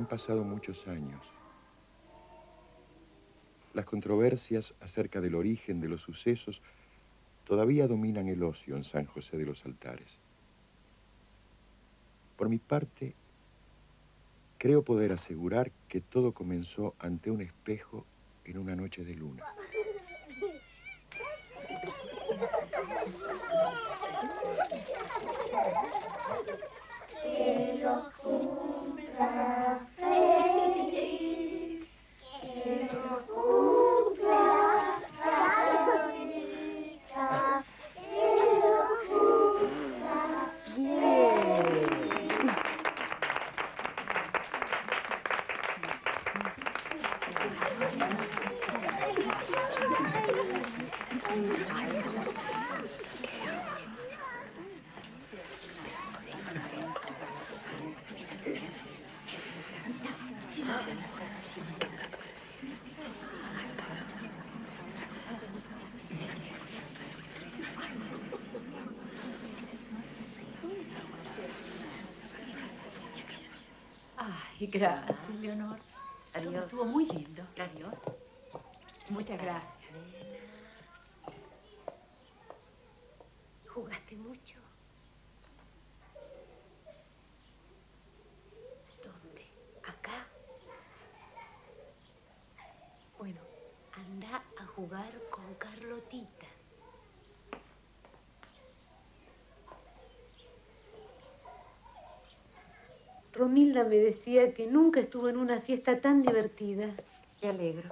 Han pasado muchos años. Las controversias acerca del origen de los sucesos todavía dominan el ocio en San José de los Altares. Por mi parte, creo poder asegurar que todo comenzó ante un espejo en una noche de luna. Gracias, estuvo muy lindo. Gracias. Muchas gracias. ¿Jugaste mucho? ¿Dónde? ¿Acá? Bueno, anda a jugar con Carlotita. Romilda me decía que nunca estuvo en una fiesta tan divertida. Me alegro.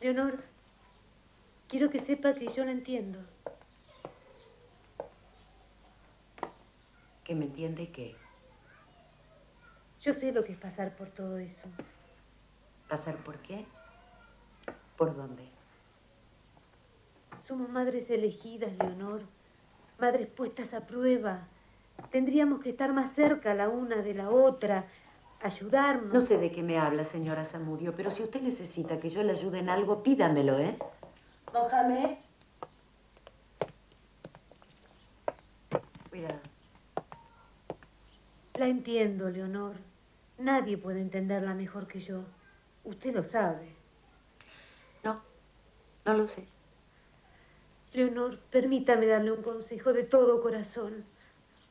Leonor, quiero que sepa que yo la entiendo. ¿Que me entiende qué? Yo sé lo que es pasar por todo eso. ¿Pasar por qué? ¿Por dónde? Somos madres elegidas, Leonor madres puestas a prueba. Tendríamos que estar más cerca la una de la otra, ayudarnos. No sé de qué me habla, señora Zamudio, pero si usted necesita que yo le ayude en algo, pídamelo, ¿eh? Mójame. Cuidado. La entiendo, Leonor. Nadie puede entenderla mejor que yo. Usted lo sabe. No, no lo sé. Leonor, permítame darle un consejo de todo corazón.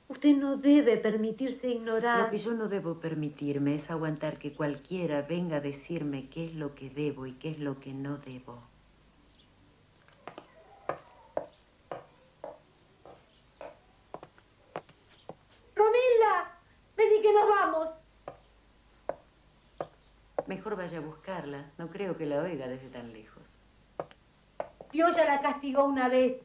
Usted no debe permitirse ignorar. Lo que yo no debo permitirme es aguantar que cualquiera venga a decirme qué es lo que debo y qué es lo que no debo. ¡Romila! Vení que nos vamos. Mejor vaya a buscarla. No creo que la oiga desde tan lejos. Dios ya la castigó una vez.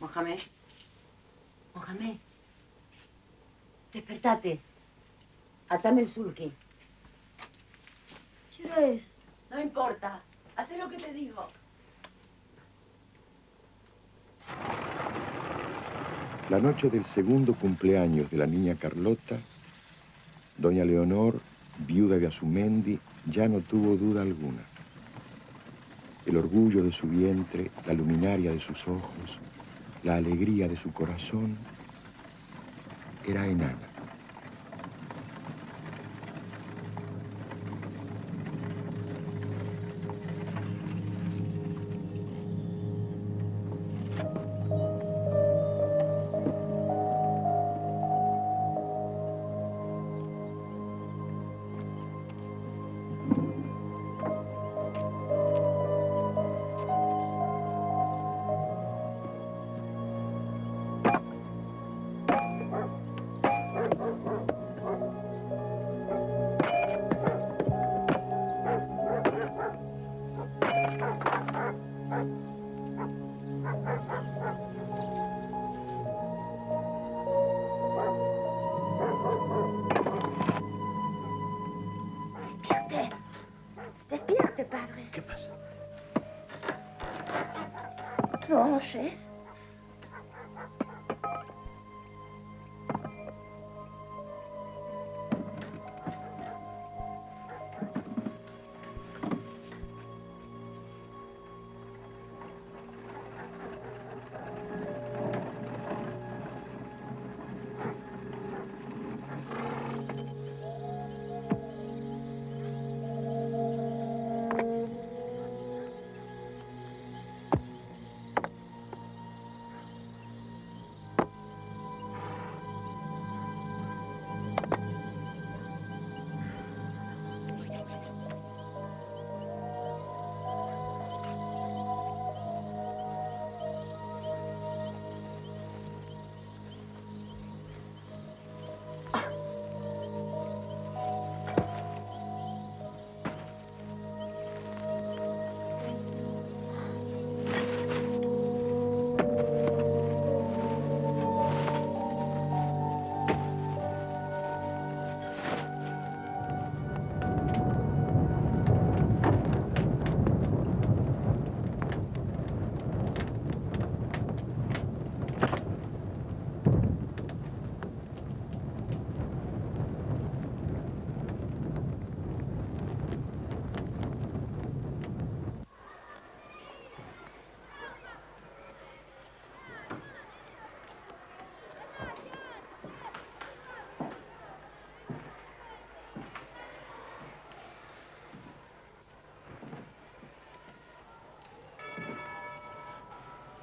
Mohamed. Mohamed. Despertate. Atame el sulky. ¿Qué es? No importa. Haz lo que te digo. La noche del segundo cumpleaños de la niña Carlota, doña Leonor, viuda de Azumendi, ya no tuvo duda alguna. El orgullo de su vientre, la luminaria de sus ojos, la alegría de su corazón, era enana.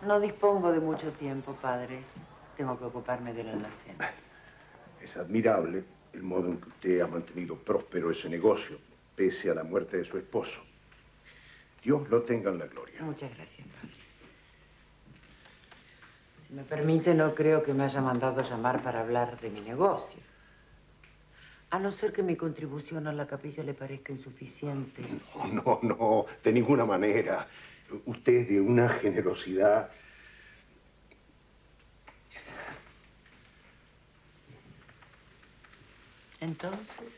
No dispongo de mucho tiempo, padre. Tengo que ocuparme del almacén. Es admirable el modo en que usted ha mantenido próspero ese negocio, pese a la muerte de su esposo. Dios lo tenga en la gloria. Muchas gracias, padre. Si me permite, no creo que me haya mandado llamar para hablar de mi negocio. A no ser que mi contribución a la capilla le parezca insuficiente. No, no, no, de ninguna manera. Usted es de una generosidad. Entonces.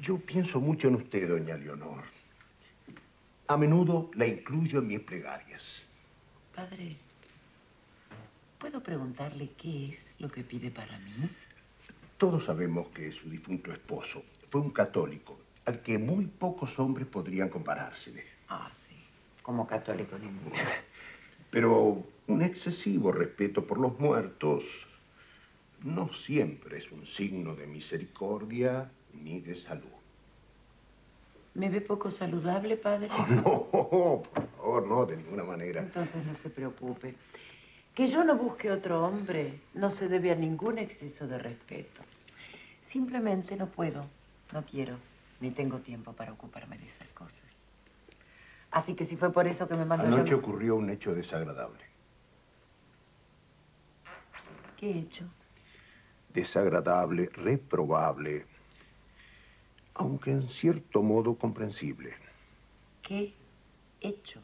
Yo pienso mucho en usted, doña Leonor. A menudo la incluyo en mis plegarias. Padre, ¿puedo preguntarle qué es lo que pide para mí? Todos sabemos que su difunto esposo fue un católico al que muy pocos hombres podrían comparársele. Ah, sí, como católico ninguno. Pero un excesivo respeto por los muertos no siempre es un signo de misericordia ni de salud. ¿Me ve poco saludable, padre? no, por favor, no, de ninguna manera. Entonces no se preocupe. Que yo no busque otro hombre no se debe a ningún exceso de respeto. Simplemente no puedo, no quiero, ni tengo tiempo para ocuparme de esas cosas. Así que si fue por eso que me mandó... Anoche ocurrió un hecho desagradable. ¿Qué hecho? Desagradable, reprobable, aunque en cierto modo comprensible. ¿Qué hecho?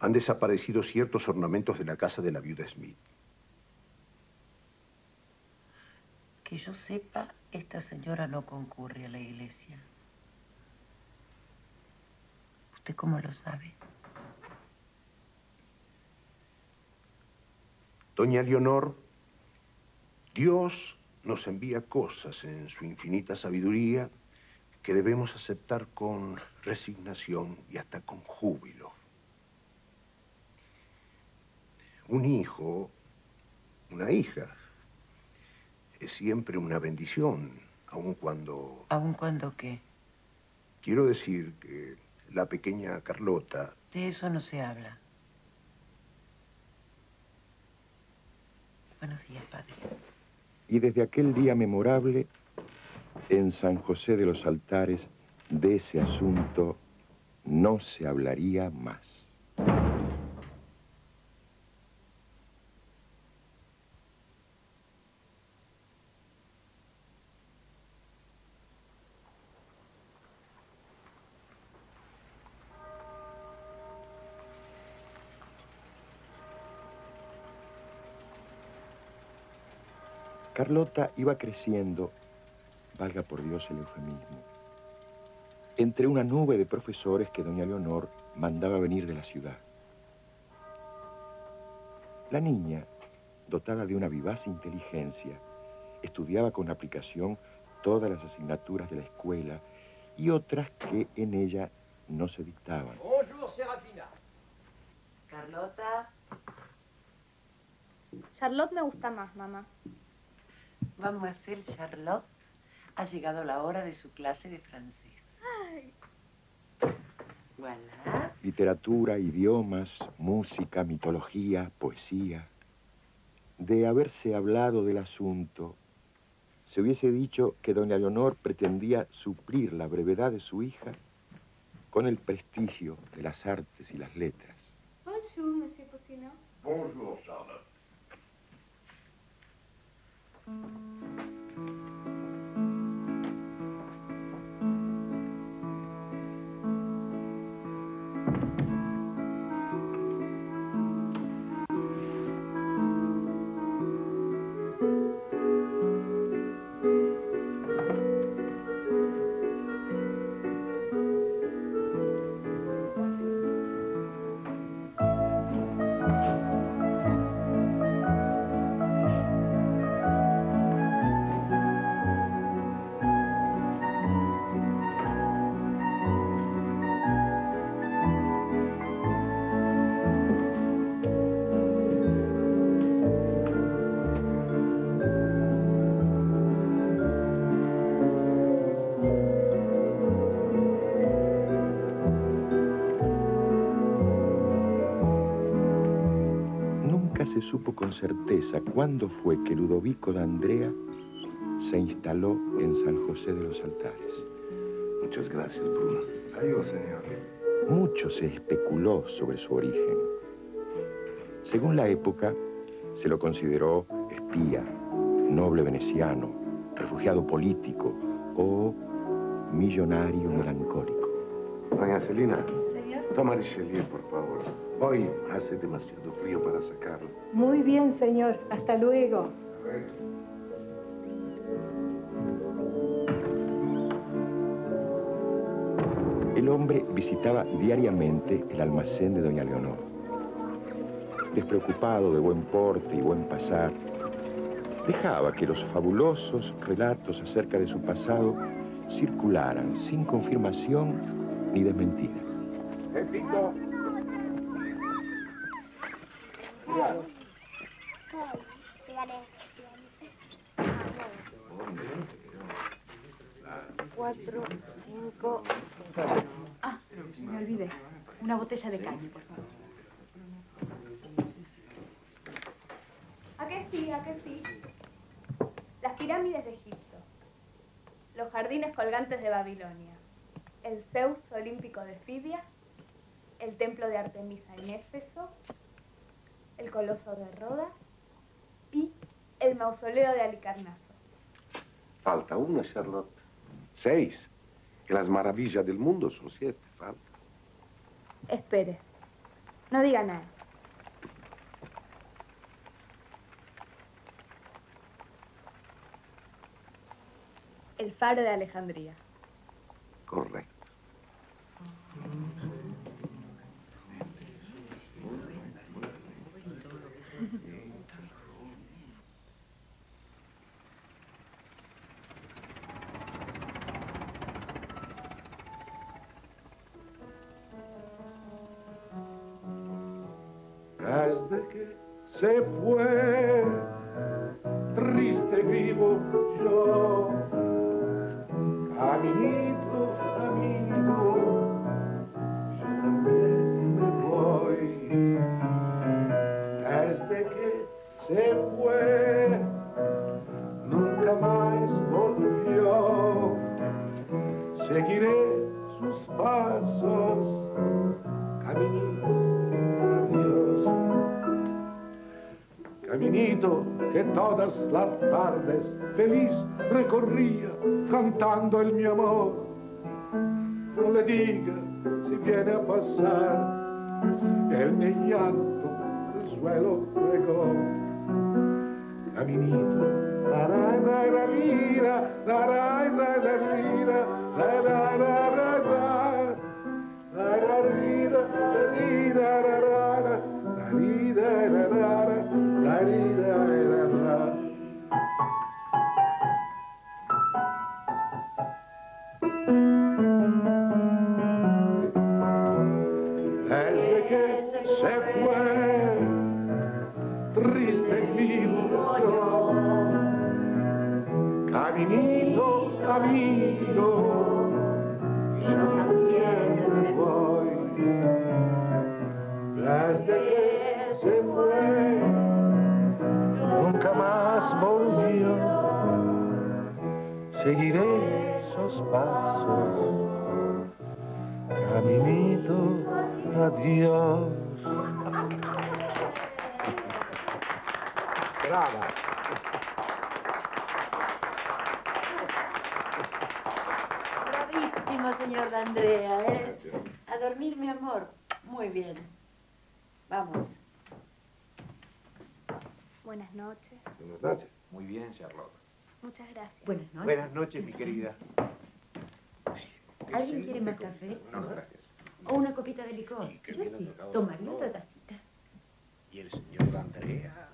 Han desaparecido ciertos ornamentos de la casa de la viuda Smith. Que yo sepa, esta señora no concurre a la iglesia. ¿Usted cómo lo sabe? Doña Leonor, Dios nos envía cosas en su infinita sabiduría que debemos aceptar con resignación y hasta con júbilo. Un hijo, una hija, es siempre una bendición, aun cuando... ¿Aun cuando qué? Quiero decir que la pequeña Carlota... De eso no se habla. Buenos días, padre. Y desde aquel día memorable, en San José de los Altares, de ese asunto no se hablaría más. Carlota iba creciendo, valga por Dios el eufemismo, entre una nube de profesores que doña Leonor mandaba venir de la ciudad. La niña, dotada de una vivaz inteligencia, estudiaba con aplicación todas las asignaturas de la escuela y otras que en ella no se dictaban. Bonjour, Serafina. Carlota. Charlotte me gusta más, mamá. Mademoiselle Charlotte, ha llegado la hora de su clase de francés. Ay. Voilà. Literatura, idiomas, música, mitología, poesía. De haberse hablado del asunto, se hubiese dicho que doña Leonor pretendía suplir la brevedad de su hija con el prestigio de las artes y las letras. Bonjour, monsieur Poussino. Bonjour, Charlotte. Mm. Supo con certeza cuándo fue que Ludovico de Andrea se instaló en San José de los Altares. Muchas gracias, Bruno. Adiós, señor. Mucho se especuló sobre su origen. Según la época, se lo consideró espía, noble veneciano, refugiado político o millonario melancólico. Doña Celina. Toma Richelieu, por favor. Hoy hace demasiado frío para sacarlo. Muy bien, señor. Hasta luego. El hombre visitaba diariamente el almacén de doña Leonor. Despreocupado de buen porte y buen pasar, dejaba que los fabulosos relatos acerca de su pasado circularan sin confirmación ni desmentida. Cuatro, cinco, Ah, me olvidé. Una botella de caña, por favor. ¿A qué sí? ¿A qué sí? Las pirámides de Egipto, los jardines colgantes de Babilonia, el Zeus olímpico de Fidia, el templo de Artemisa en Éfeso, el coloso de Rodas y el mausoleo de Alicarnaso. Falta una, Charlotte. Seis. Que las maravillas del mundo son siete. Falta. Espere. No diga nada. El faro de Alejandría. Correcto. Se fue, cantando el mi amor. No le diga si viene a pasar, el mi llanto el suelo regó. Caminito, la la la la lira, la la la la lira, se fue, triste vivo yo, caminito, amigo, yo también voy. Desde que se fue, nunca más volvió. Seguiré esos pasos, caminito, adiós. Brava. Bravísimo, señor de Andrea, ¿eh? A dormir, mi amor. Muy bien. Vamos. Buenas noches. Buenas noches. Muy bien, Charlotte. Muchas gracias. Buenas noches. Buenas noches, mi querida. ¿Alguien quiere más café? No, gracias. ¿O una copita de licor? qué Yo bien sí. Tomaría otra. Y el señor Andrea.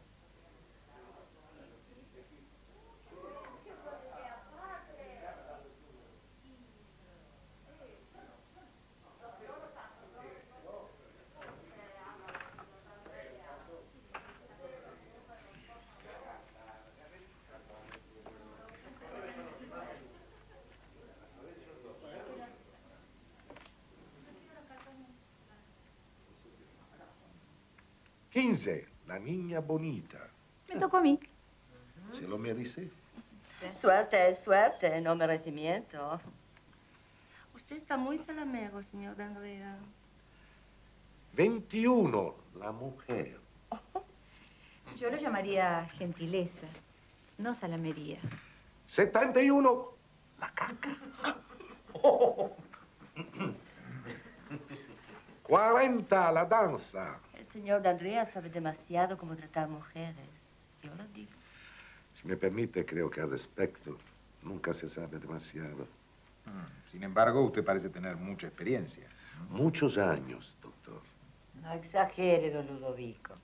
Quince, la niña bonita. Me tocó a mí. ¿Se lo merece? Suerte es suerte, no merecimiento. Usted está muy salamero, señor de Andrea. 21, la mujer. Yo lo llamaría gentileza, no salamería. 71, la caca. 40, la danza. El señor de Andrea sabe demasiado cómo tratar mujeres. Yo lo digo. Si me permite, creo que al respecto nunca se sabe demasiado. Mm, Sin embargo, usted parece tener mucha experiencia. Muchos años, doctor. No exagere, don Ludovico.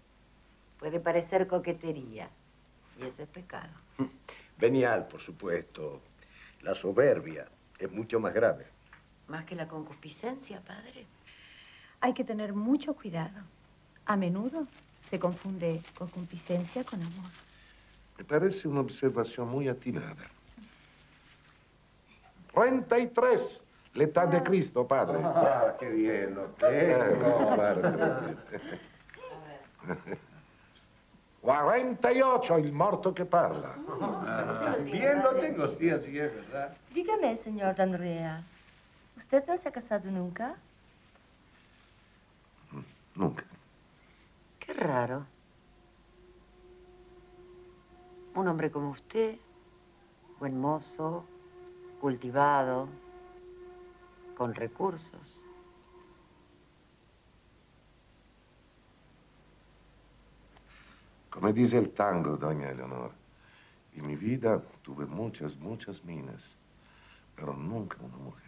Puede parecer coquetería. Y eso es pecado. Venial, por supuesto. La soberbia es mucho más grave. Más que la concupiscencia, padre. Hay que tener mucho cuidado. A menudo se confunde concupiscencia con amor. Me parece una observación muy atinada. 33, la edad de Cristo, padre. Ah, qué bien lo Eh, no, que sí. 48, il morto che parla. Bien lo tengo, sí, así es, ¿verdad? Dígame, señor de Andrea, ¿usted no se ha casado nunca? Nunca. Raro. Un hombre como usted, buen mozo, cultivado, con recursos. Como dice el tango, doña Eleonor, en mi vida tuve muchas, muchas minas, pero nunca una mujer.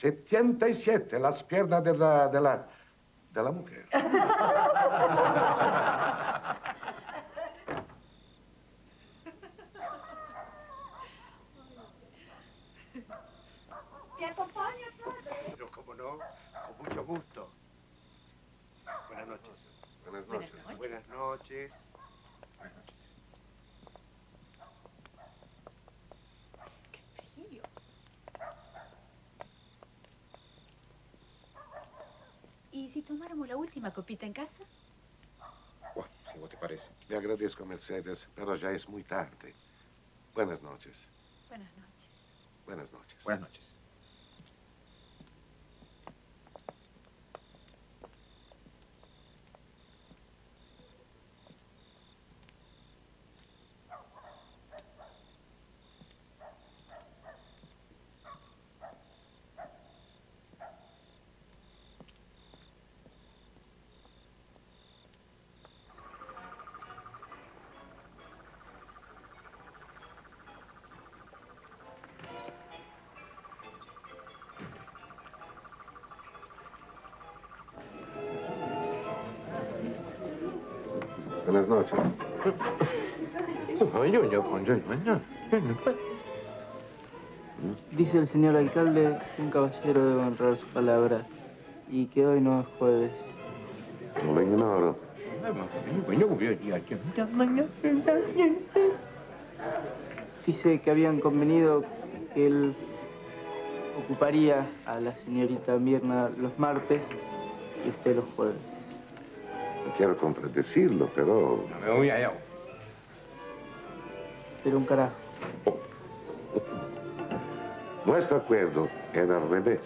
Setenta y siete las piernas de la, de la, de la mujer. ¿Me acompaña, padre? Pero cómo no, con mucho gusto. Buenas noches. Buenas noches. Buenas noches. Buenas noches. Frío. ¿Y si tomáramos la última copita en casa? Bueno, si vos te parece. Le agradezco, Mercedes, pero ya es muy tarde. Buenas noches. Buenas noches. Buenas noches. Buenas noches. Noches. Dice el señor alcalde que un caballero debe honrar su palabra y que hoy no es jueves. No. Dice que habían convenido que él ocuparía a la señorita Mirna los martes y usted los jueves. No quiero contradecirlo, pero... Pero un carajo. Nuestro acuerdo era al revés.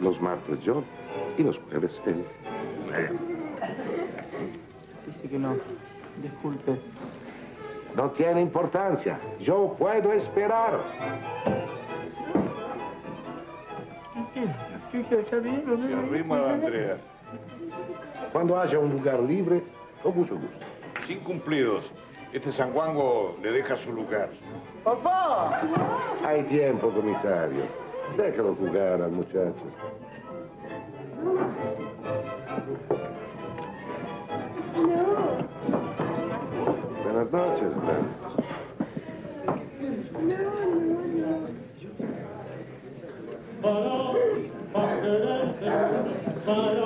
Los martes yo y los jueves él. Dice que no. Disculpe. No tiene importancia. Yo puedo esperar. Se arrima Andrea. Cuando haya un lugar libre, con mucho gusto. Sin cumplidos. Este sanguango le deja su lugar. ¡Papá! Hay tiempo, comisario. Déjalo jugar al muchacho. Buenas noches, Glenn.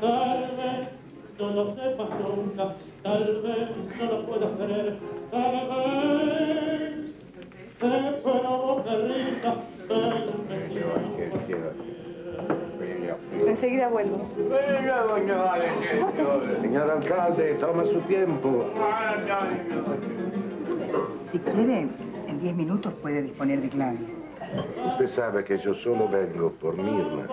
Tal vez no lo sepas nunca, tal vez no lo puedas creer, tal vez te puedo derrita Enseguida vuelvo. Señor alcalde, toma su tiempo. Si quiere, en diez minutos puede disponer de Gladys. Usted sabe que yo solo vengo por Mirna.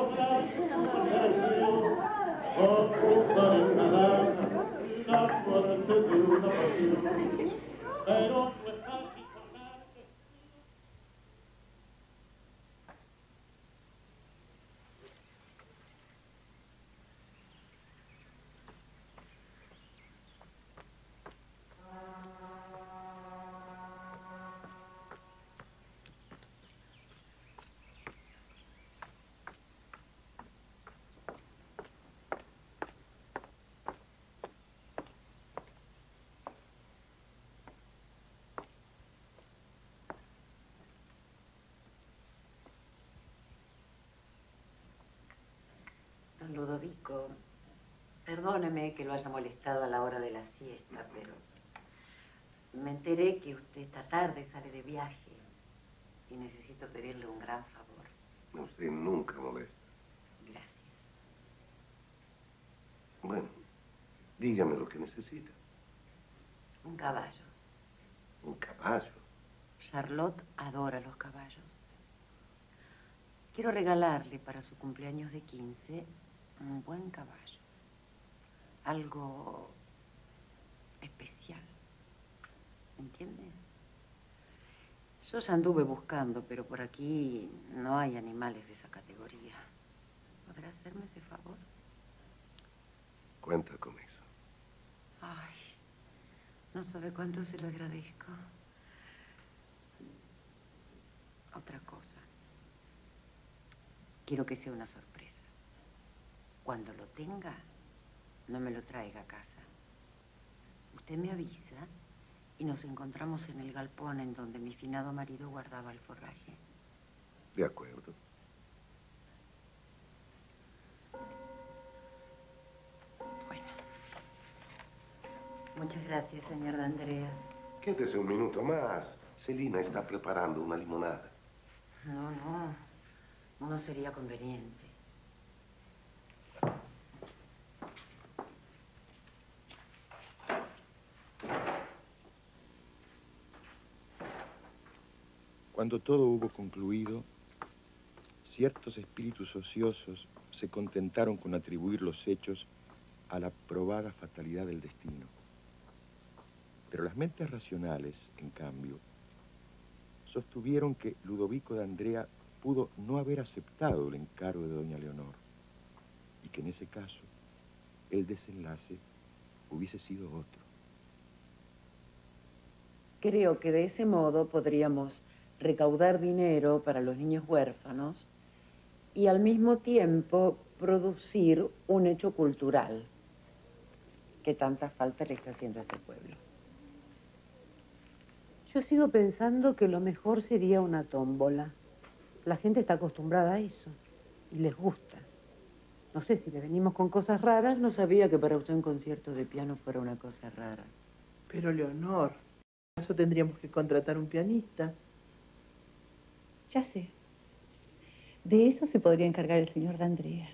Don Ludovico, perdóneme que lo haya molestado a la hora de la siesta, pero me enteré que usted esta tarde sale de viaje y necesito pedirle un gran favor. Usted nunca molesta. Gracias. Bueno, dígame lo que necesita. Un caballo. Un caballo. Charlotte adora los caballos. Quiero regalarle para su cumpleaños de 15 un buen caballo. Algo especial. ¿Entiende? Yo ya anduve buscando, pero por aquí no hay animales de esa categoría. ¿Podrá hacerme ese favor? Cuenta con eso. Ay, no sabe cuánto se lo agradezco. Otra cosa. Quiero que sea una sorpresa. Cuando lo tenga, no me lo traiga a casa. Usted me avisa y nos encontramos en el galpón en donde mi finado marido guardaba el forraje. De acuerdo. Muchas gracias, señor D'Andrea. Quédese un minuto más. Celina está preparando una limonada. No, no. No sería conveniente. Cuando todo hubo concluido, ciertos espíritus ociosos se contentaron con atribuir los hechos a la probada fatalidad del destino. Pero las mentes racionales, en cambio, sostuvieron que Ludovico de Andrea pudo no haber aceptado el encargo de doña Leonor y que en ese caso el desenlace hubiese sido otro. Creo que de ese modo podríamos recaudar dinero para los niños huérfanos y al mismo tiempo producir un hecho cultural que tanta falta le está haciendo a este pueblo. Yo sigo pensando que lo mejor sería una tómbola. La gente está acostumbrada a eso y les gusta. No sé si le venimos con cosas raras. No sabía que para usted un concierto de piano fuera una cosa rara. Pero, Leonor, ¿acaso tendríamos que contratar un pianista? Ya sé. De eso se podría encargar el señor D'Andrea.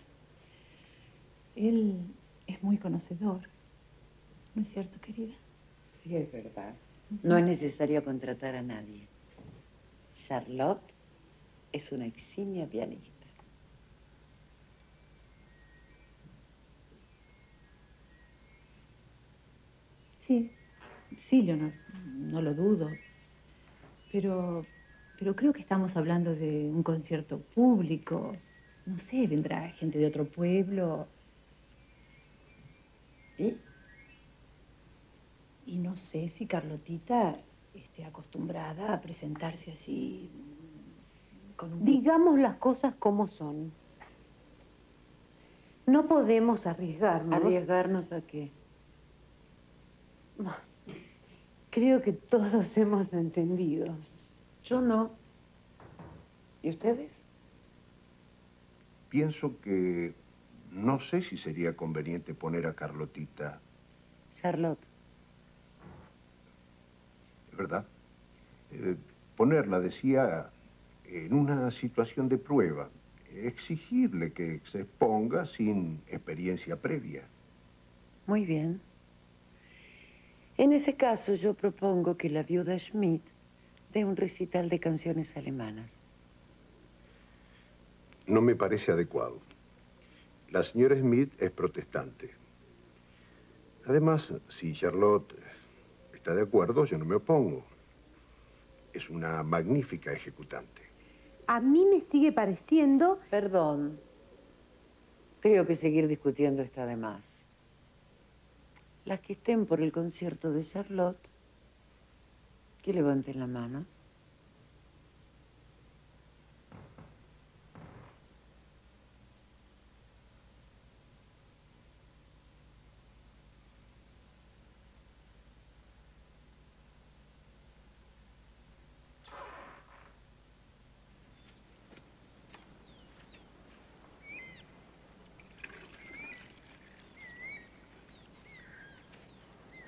Él es muy conocedor. ¿No es cierto, querida? Sí, es verdad. No es necesario contratar a nadie. Charlotte es una eximia pianista. Sí, sí, Leonor, no lo dudo. Pero, pero creo que estamos hablando de un concierto público. No sé, vendrá gente de otro pueblo. ¿Y? Y no sé si Carlotita esté acostumbrada a presentarse así con un... Digamos las cosas como son. No podemos arriesgarnos. ¿Arriesgarnos a qué? Creo que todos hemos entendido. Yo no. ¿Y ustedes? Pienso que no sé si sería conveniente poner a Carlotita, Charlotte. ¿verdad? Eh, ponerla, decía, en una situación de prueba. Exigirle que se exponga sin experiencia previa. Muy bien. En ese caso, yo propongo que la viuda Schmidt dé un recital de canciones alemanas. No me parece adecuado. La señora Smith es protestante. Además, si Charlotte está de acuerdo, yo no me opongo. Es una magnífica ejecutante. A mí me sigue pareciendo... Perdón. Creo que seguir discutiendo está de más. Las que estén por el concierto de Charlotte, que levanten la mano.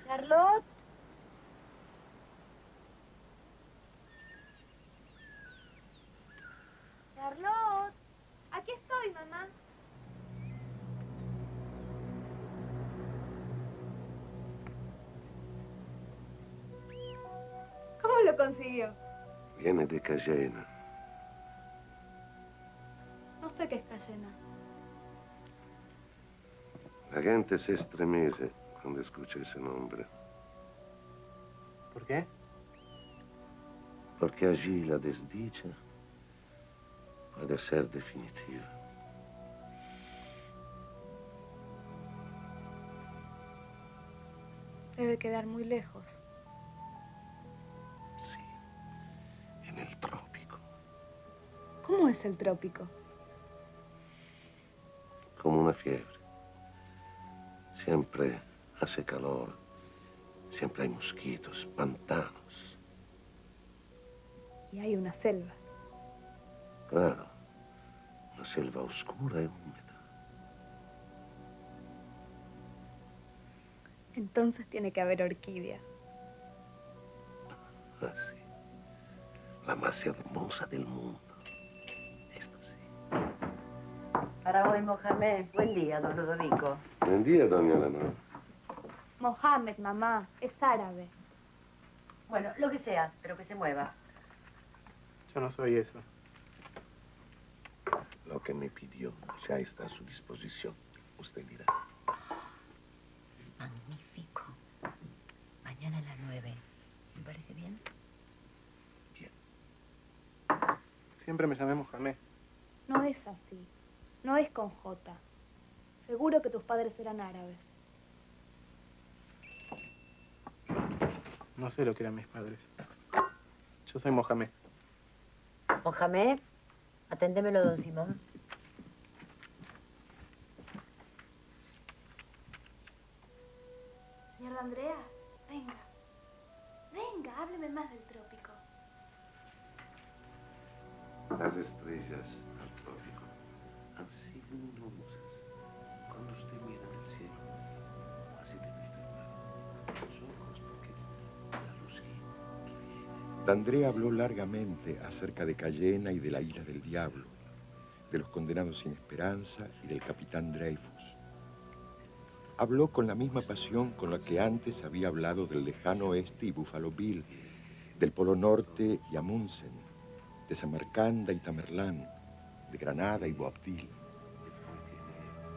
Charlotte. Charlotte, aquí estoy, mamá. ¿Cómo lo consiguió? Viene de Cayena. No sé qué es Cayena. La gente se estremece cuando escucha ese nombre. ¿Por qué? Porque allí la desdicha puede ser definitiva. Debe quedar muy lejos. Es el trópico? como una fiebre. Siempre hace calor, siempre hay mosquitos, pantanos. Y hay una selva. Claro, una selva oscura y húmeda. Entonces tiene que haber orquídeas. Así. La más hermosa del mundo. Para hoy, Mohamed. Buen día, don Ludovico. Buen día, doña Leonor. Mohammed, mamá, es árabe. Bueno, lo que sea, pero que se mueva. Yo no soy eso. Lo que me pidió ya está a su disposición. Usted dirá. Magnífico. Mañana a las nueve. ¿Me parece bien? Siempre me llamé Mohamed. No es así. No es con J. Seguro que tus padres eran árabes. No sé lo que eran mis padres. Yo soy Mohamed. Mohamed, atendémelo, don Simón. Señor Andrea, venga. Venga, hábleme más del trópico. Las estrellas D'Andrea habló largamente acerca de Cayena y de la isla del diablo, de los condenados sin esperanza y del capitán Dreyfus. Habló con la misma pasión con la que antes había hablado del lejano oeste y Buffalo Bill, del Polo Norte y Amundsen, de Samarcanda y Tamerlán, de Granada y Boabdil.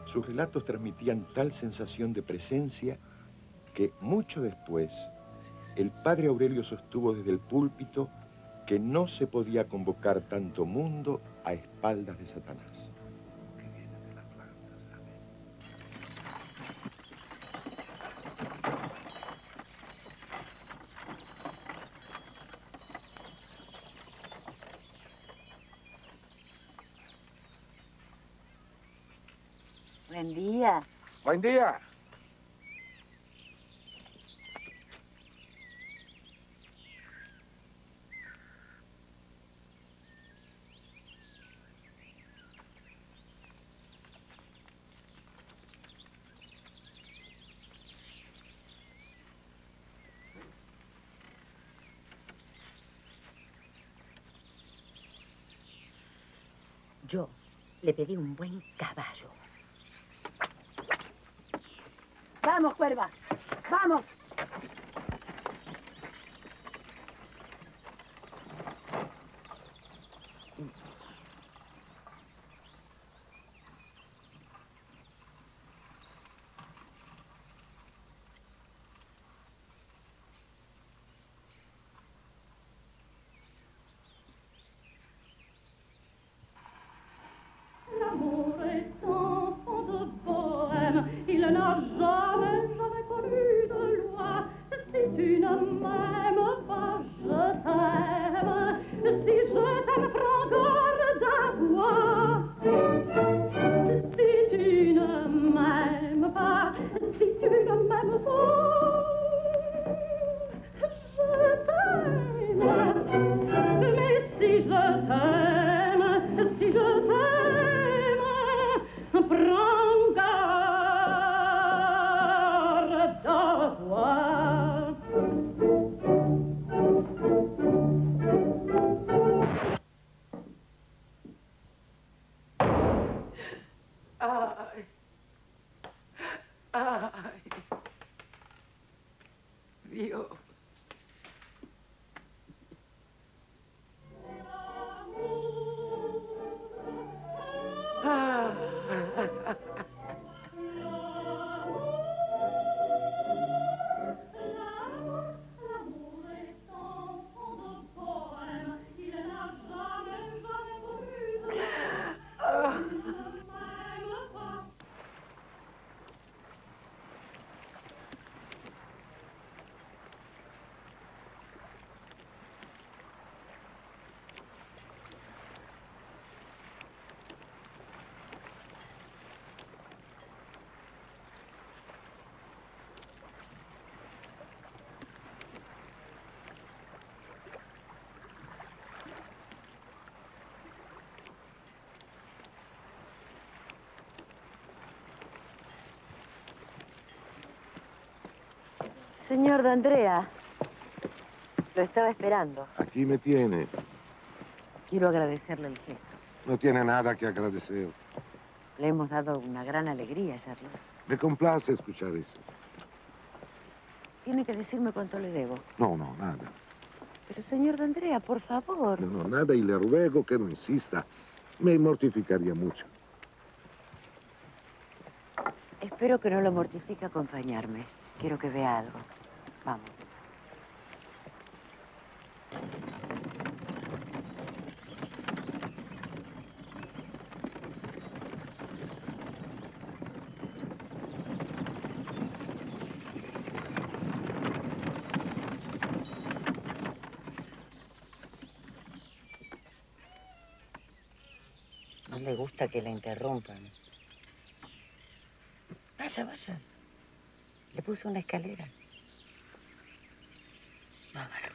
Sus relatos transmitían tal sensación de presencia que mucho después el padre Aurelio sostuvo desde el púlpito que no se podía convocar tanto mundo a espaldas de Satanás. Buen día. Buen día. Yo le pedí un buen caballo. Vamos, cuerva. Vamos. Señor de Andrea, lo estaba esperando. Aquí me tiene. Quiero agradecerle el gesto. No tiene nada que agradecer. Le hemos dado una gran alegría, Charlotte. Me complace escuchar eso. Tiene que decirme cuánto le debo. No, no, nada. Pero, señor de Andrea, por favor. No, no, nada y le ruego que no insista. Me mortificaría mucho. Espero que no lo mortifique acompañarme. Quiero que vea algo. Vamos. No le gusta que la interrumpan. Vaya, vaya. Le puse una escalera. No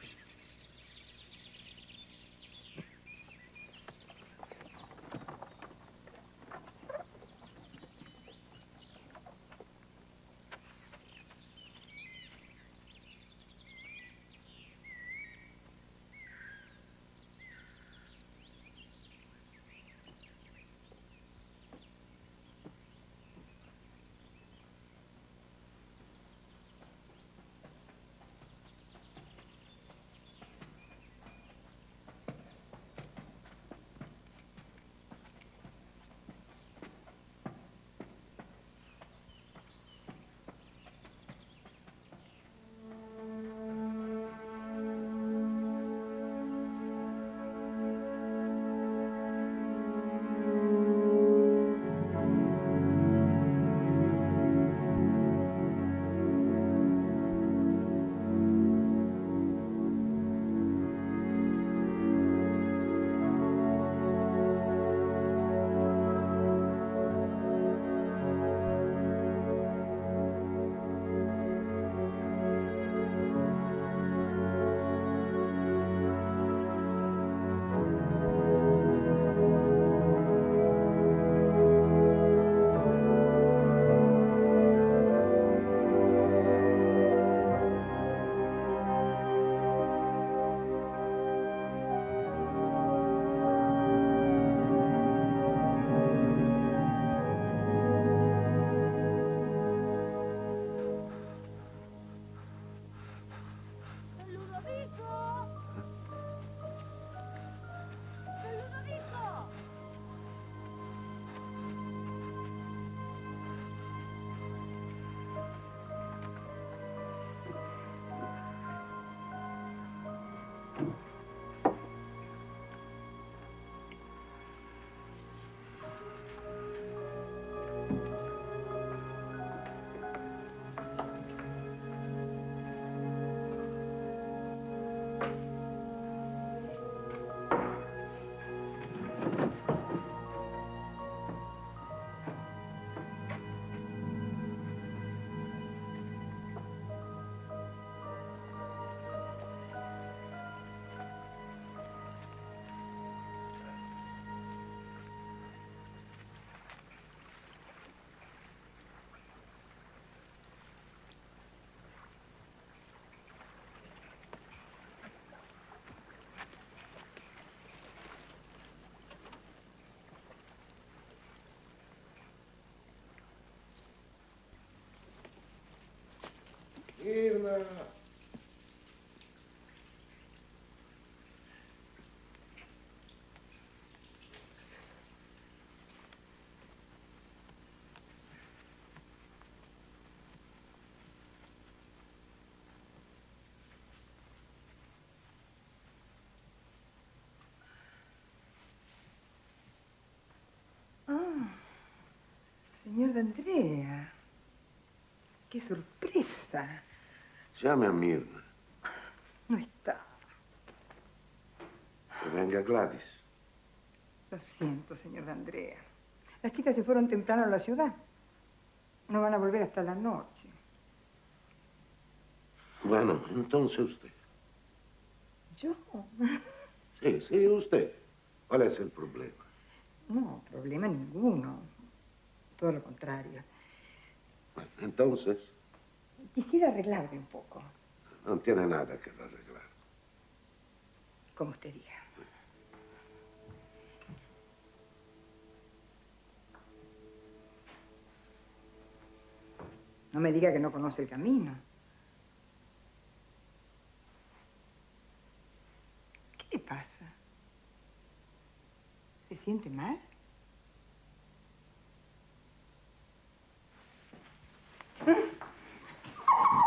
Irma. Ah, señor de Andrea. ¡Qué sorpresa! Llame a Mirna. No está. Que venga Gladys. Lo siento, señor Andrea. Las chicas se fueron temprano a la ciudad. No van a volver hasta la noche. Bueno, entonces usted. ¿Yo? Sí, sí, usted. ¿Cuál es el problema? No, problema ninguno. Todo lo contrario. Bueno, entonces, Quisiera arreglarme un poco, Non tiene nada que arreglar. como usted diga. No me diga que no conoce el camino. ¿Qué le pasa? ¿Se siente mal? a you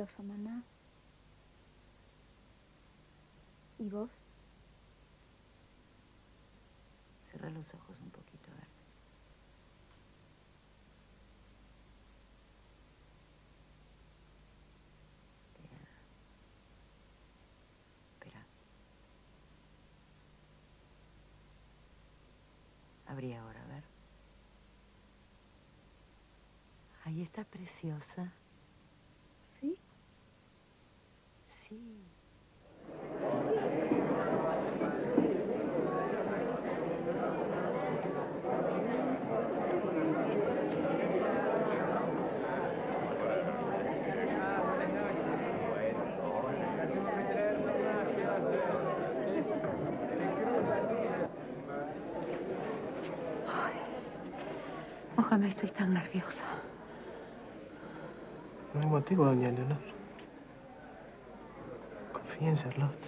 no estoy nerviosa, maná. ¿Y vos? Cierra los ojos un poquito, a ver. Espera. Abrí ahora, a ver. Ahí está preciosa. ¿Sí? Sí. Mójame, estoy tan nerviosa. No hay motivo, doña Leonor. Confía en Charlotte.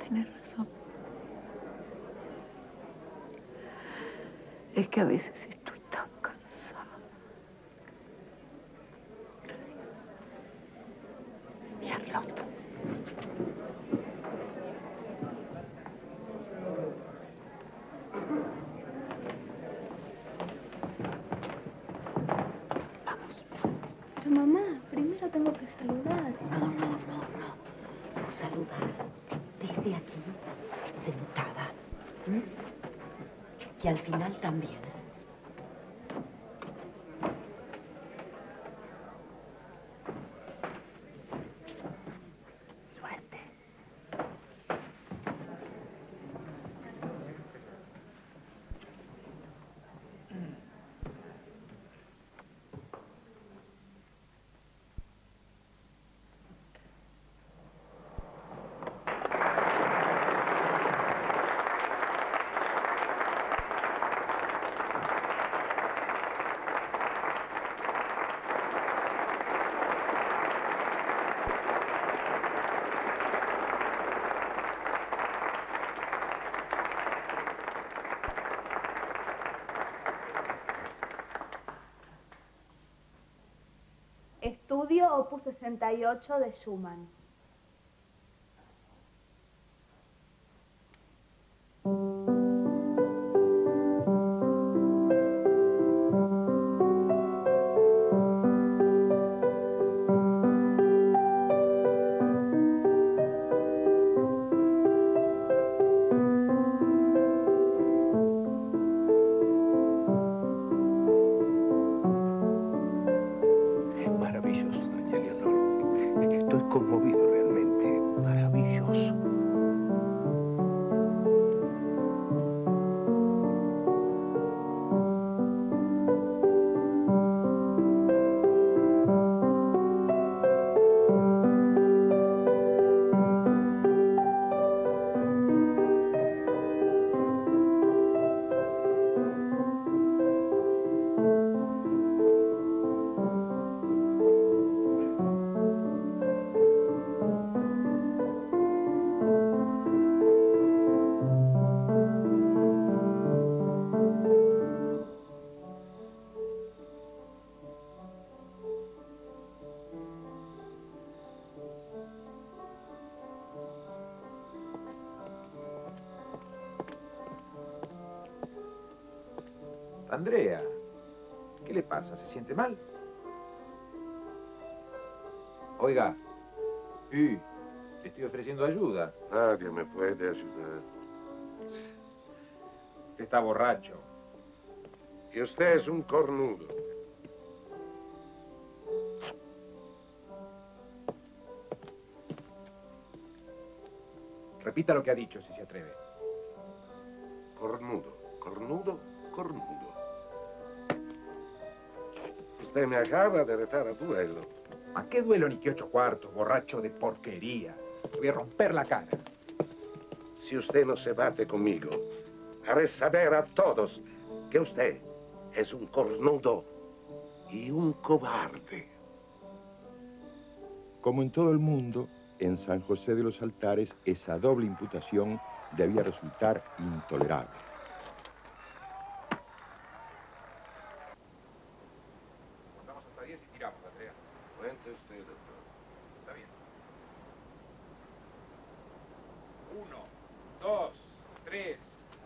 Tienes razón. Es que a veces estoy tan cansada. Gracias. Charlotte. Pero mamá, primero tengo que saludar. No, no, no, no. No saludas desde aquí, sentada. ¿m? Y al final también. Suerte. Estudio Opus 68 de Schumann. Siente mal? Oiga, y, le estoy ofreciendo ayuda. Nadie me puede ayudar. Usted está borracho. Y usted es un cornudo. Repita lo que ha dicho, si se atreve. Usted me acaba de retar a duelo. ¿A qué duelo ni qué ocho cuartos, borracho de porquería? Voy a romper la cara. Si usted no se bate conmigo, haré saber a todos que usted es un cornudo y un cobarde. Como en todo el mundo, en San José de los Altares esa doble imputación debía resultar intolerable. Contamos hasta 10 y tiramos, Andrea. Cuente usted, doctor. Está bien. Uno, dos, tres,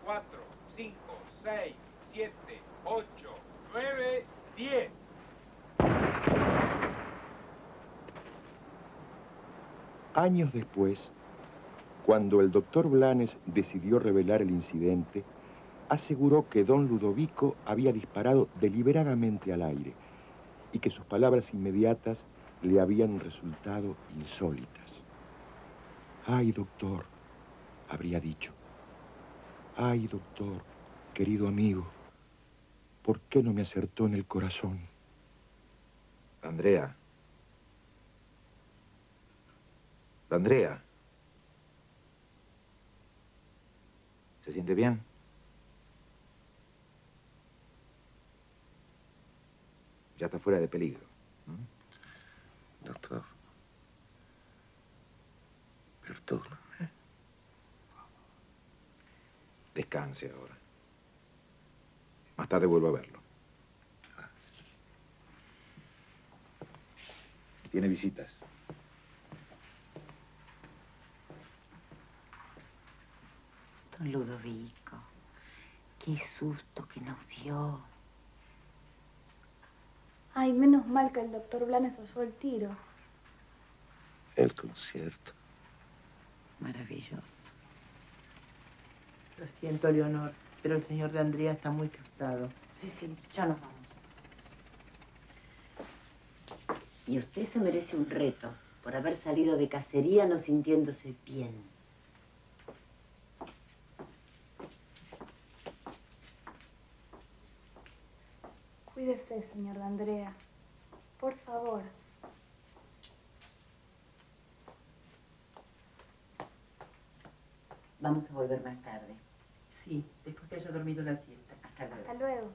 cuatro, cinco, seis, siete, ocho, nueve, diez. Años después, cuando el doctor Blanes decidió revelar el incidente, aseguró que don Ludovico había disparado deliberadamente al aire y que sus palabras inmediatas le habían resultado insólitas. Ay, doctor, habría dicho. Ay, doctor, querido amigo, ¿por qué no me acertó en el corazón? Andrea. Andrea. ¿Se siente bien? Ya está fuera de peligro. Doctor, perdóname. Descanse ahora. Más tarde vuelvo a verlo. Tiene visitas. Don Ludovico, qué susto que nos dio. Ay, menos mal que el doctor Blanes oyó el tiro. El concierto. Maravilloso. Lo siento, Leonor, pero el señor de Andrea está muy cansado. Sí, sí, ya nos vamos. Y usted se merece un reto por haber salido de cacería no sintiéndose bien. Cuídese, señor de Andrea. Por favor. Vamos a volver más tarde. Sí, después que haya dormido la siesta. Hasta luego. Hasta luego.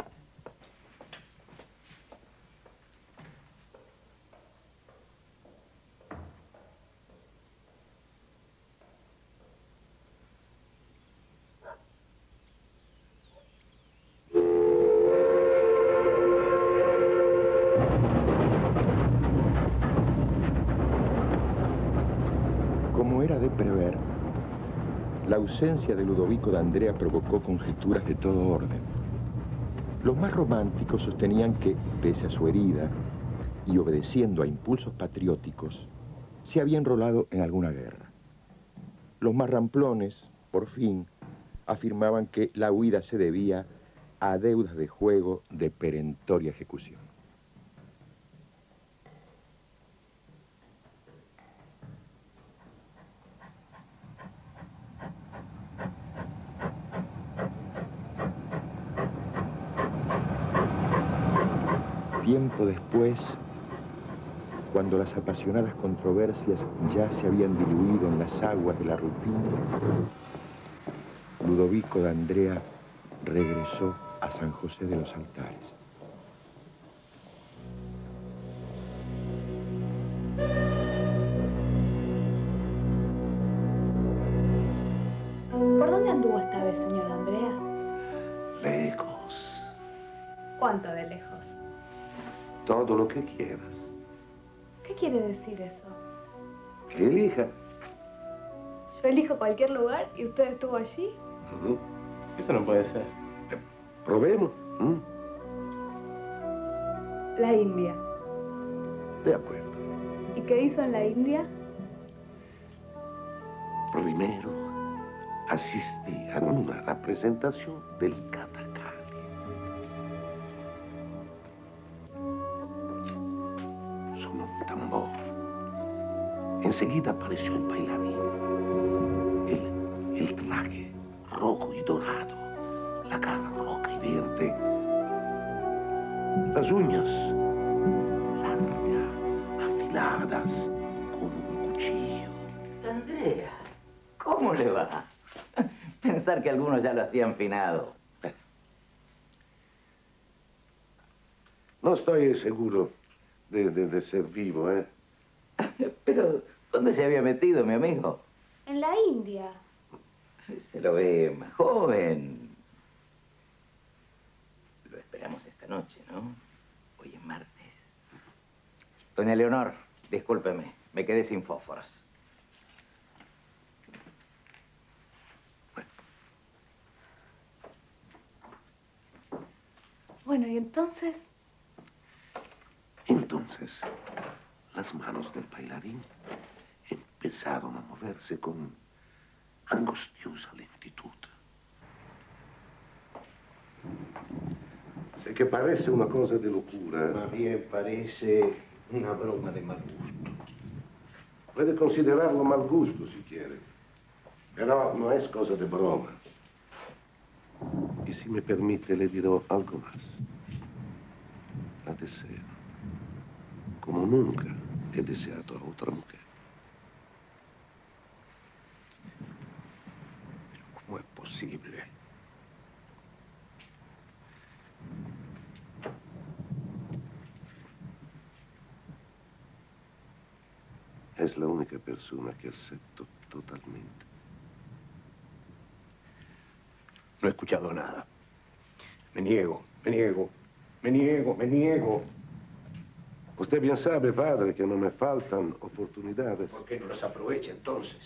Como era de prever, la ausencia de Ludovico de Andrea provocó conjeturas de todo orden. Los más románticos sostenían que, pese a su herida y obedeciendo a impulsos patrióticos, se había enrolado en alguna guerra. Los más ramplones, por fin, afirmaban que la huida se debía a deudas de juego de perentoria ejecución. Tiempo después, cuando las apasionadas controversias ya se habían diluido en las aguas de la rutina, Ludovico de Andrea regresó a San José de los Altares. ¿Por dónde anduvo esta vez, señor Andrea? Lejos. ¿Cuánto de lejos? Todo lo que quieras. ¿Qué quiere decir eso? Que elija. Yo elijo cualquier lugar y usted estuvo allí. Eso no puede ser. Probemos. ¿m? La India. De acuerdo. ¿Y qué hizo en la India? Primero asistí a una representación del Enseguida apareció el bailarín. El, el traje rojo y dorado. La cara roja y verde. Las uñas largas, afiladas, como un cuchillo. Andrea, ¿cómo le va? Pensar que algunos ya lo hacían finado. No estoy seguro de, de- de ser vivo, ¿eh? Pero, ¿dónde se había metido, mi amigo? En la India. Se lo ve más joven. Lo esperamos esta noche, ¿no? Hoy es martes. Doña Leonor, discúlpeme, me quedé sin fósforos. Bueno, y entonces, Entonces, las manos del bailarín empezaron a moverse con angustiosa lentitud. Sé que parece una cosa de locura. Más bien parece una broma de mal gusto. Puede considerarlo mal gusto si quiere. Pero no es cosa de broma. Y si me permite, le diré algo más. La deseo. Como nunca he deseado a otra mujer. ¿Cómo es posible? Es la única persona que acepto totalmente. No he escuchado nada. Me niego, me niego, me niego, me niego. Usted bien sabe, padre, que no me faltan oportunidades. ¿Por qué no las aprovecha entonces?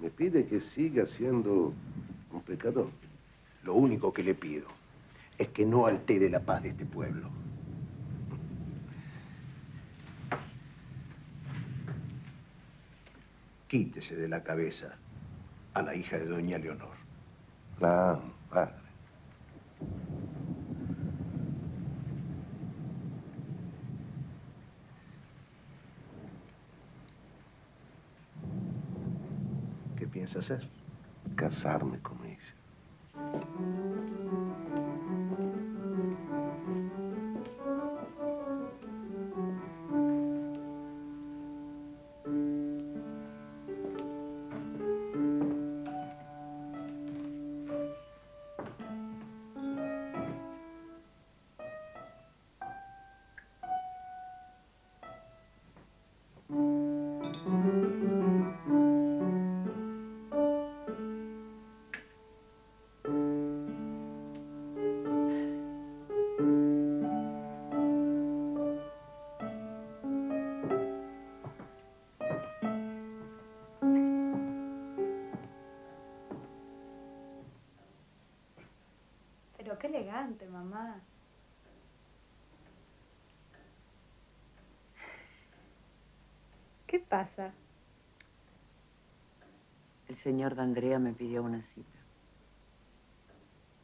Me pide que siga siendo un pecador. Lo único que le pido es que no altere la paz de este pueblo. Quítese de la cabeza a la hija de doña Leonor. La amo, padre. ¿Qué piensa hacer? Casarme con señor D'Andrea me pidió una cita.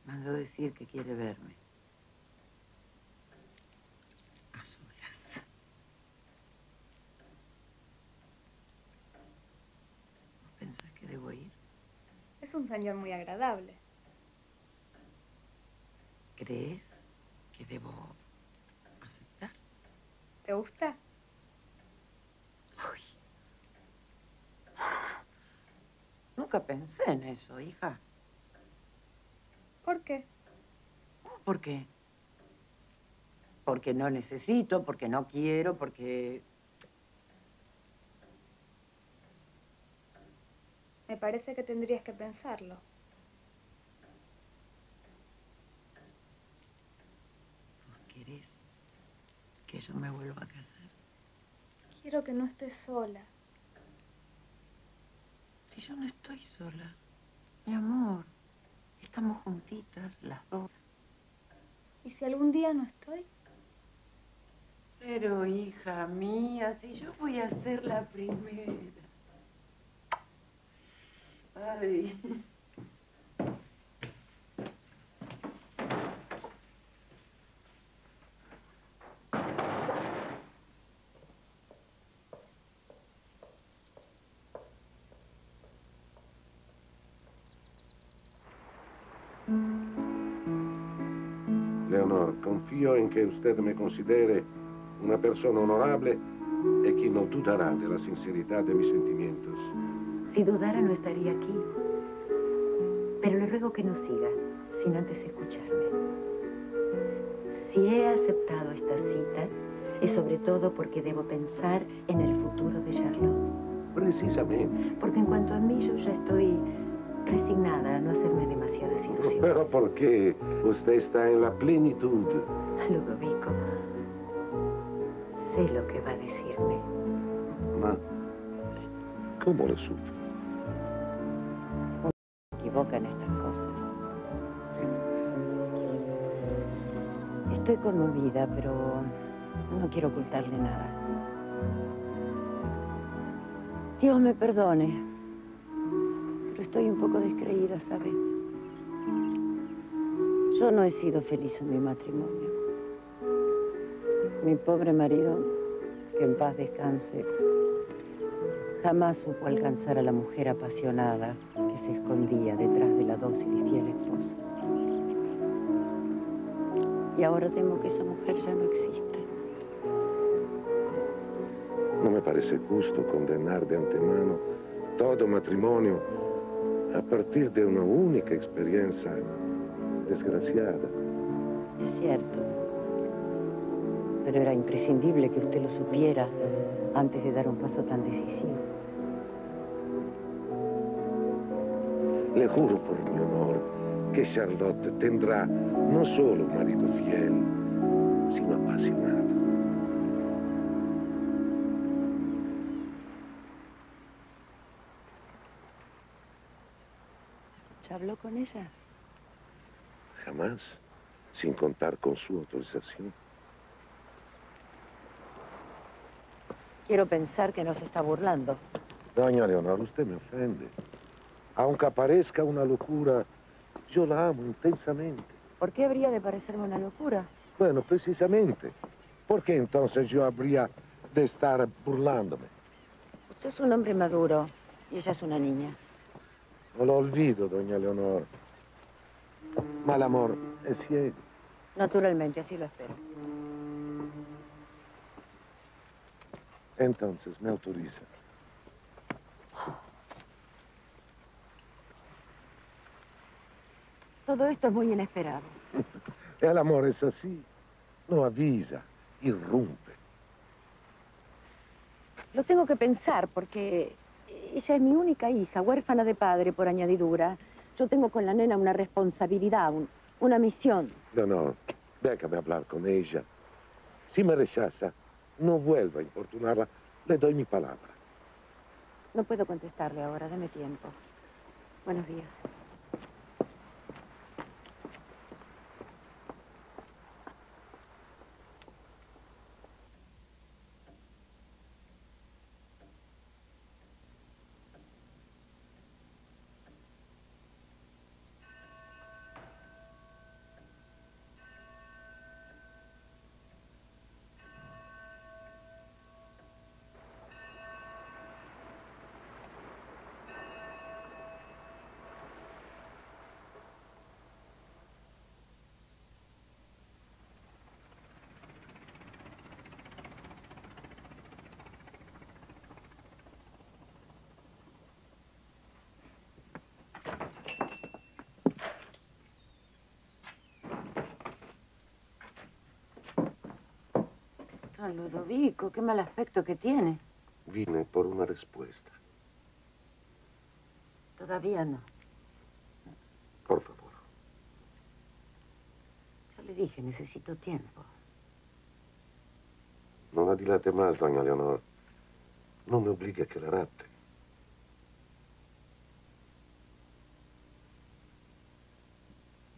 Mandó decir que quiere verme. A solas. ¿No pensás que debo ir? Es un señor muy agradable. ¿Crees que debo aceptar? ¿Te gusta? Nunca pensé en eso, hija. ¿Por qué? ¿Por qué? Porque no necesito, porque no quiero, porque... Me parece que tendrías que pensarlo. ¿Vos querés que yo me vuelva a casar? Quiero que no estés sola. Si yo no estoy sola, mi amor, estamos juntitas las dos. ¿Y si algún día no estoy? Pero, hija mía, si yo voy a ser la primera. Ay. Leonor, confío en que usted me considere una persona honorable y que no dudará de la sinceridad de mis sentimientos. Si dudara no estaría aquí. Pero le ruego que no siga sin antes escucharme. Si he aceptado esta cita es sobre todo porque debo pensar en el futuro de Charlotte. Precisamente. Porque en cuanto a mí yo ya estoy resignada a no hacerme demasiadas ilusiones. Pero porque usted está en la plenitud. Ludovico, sé lo que va a decirme. Ma, ¿cómo resulta? Se equivoca en estas cosas. Estoy conmovida, pero no quiero ocultarle nada. Dios me perdone, estoy un poco descreída, ¿sabe? Yo no he sido feliz en mi matrimonio. Mi pobre marido, que en paz descanse, jamás supo alcanzar a la mujer apasionada que se escondía detrás de la dócil y fiel esposa. Y ahora temo que esa mujer ya no existe. No me parece justo condenar de antemano todo matrimonio a partir de una única experiencia desgraciada. Es cierto. Pero era imprescindible que usted lo supiera antes de dar un paso tan decisivo. Le juro por mi honor que Charlotte tendrá no solo un marido fiel, sino apasionado. Con ella? Jamás, sin contar con su autorización. Quiero pensar que no se está burlando. Doña Leonor, usted me ofende. Aunque parezca una locura, yo la amo intensamente. ¿Por qué habría de parecerme una locura? Bueno, precisamente. ¿Por qué entonces yo habría de estar burlándome? Usted es un hombre maduro y ella es una niña. No lo olvido, doña Leonor. Mal amor es ciego. Naturalmente, así lo espero. Entonces, me autoriza. Todo esto es muy inesperado. El amor es así. No avisa, irrumpe. Lo tengo que pensar porque ella es mi única hija, huérfana de padre por añadidura. Yo tengo con la nena una responsabilidad, un- una misión. Leonor, déjame hablar con ella. Si me rechaza, no vuelva a importunarla. Le doy mi palabra. No puedo contestarle ahora, deme tiempo. Buenos días. Don Ludovico, qué mal aspecto que tiene. Vine por una respuesta. Todavía no. Por favor. Ya le dije, necesito tiempo. No la dilate más, doña Leonor. No me obligue a que la rapte.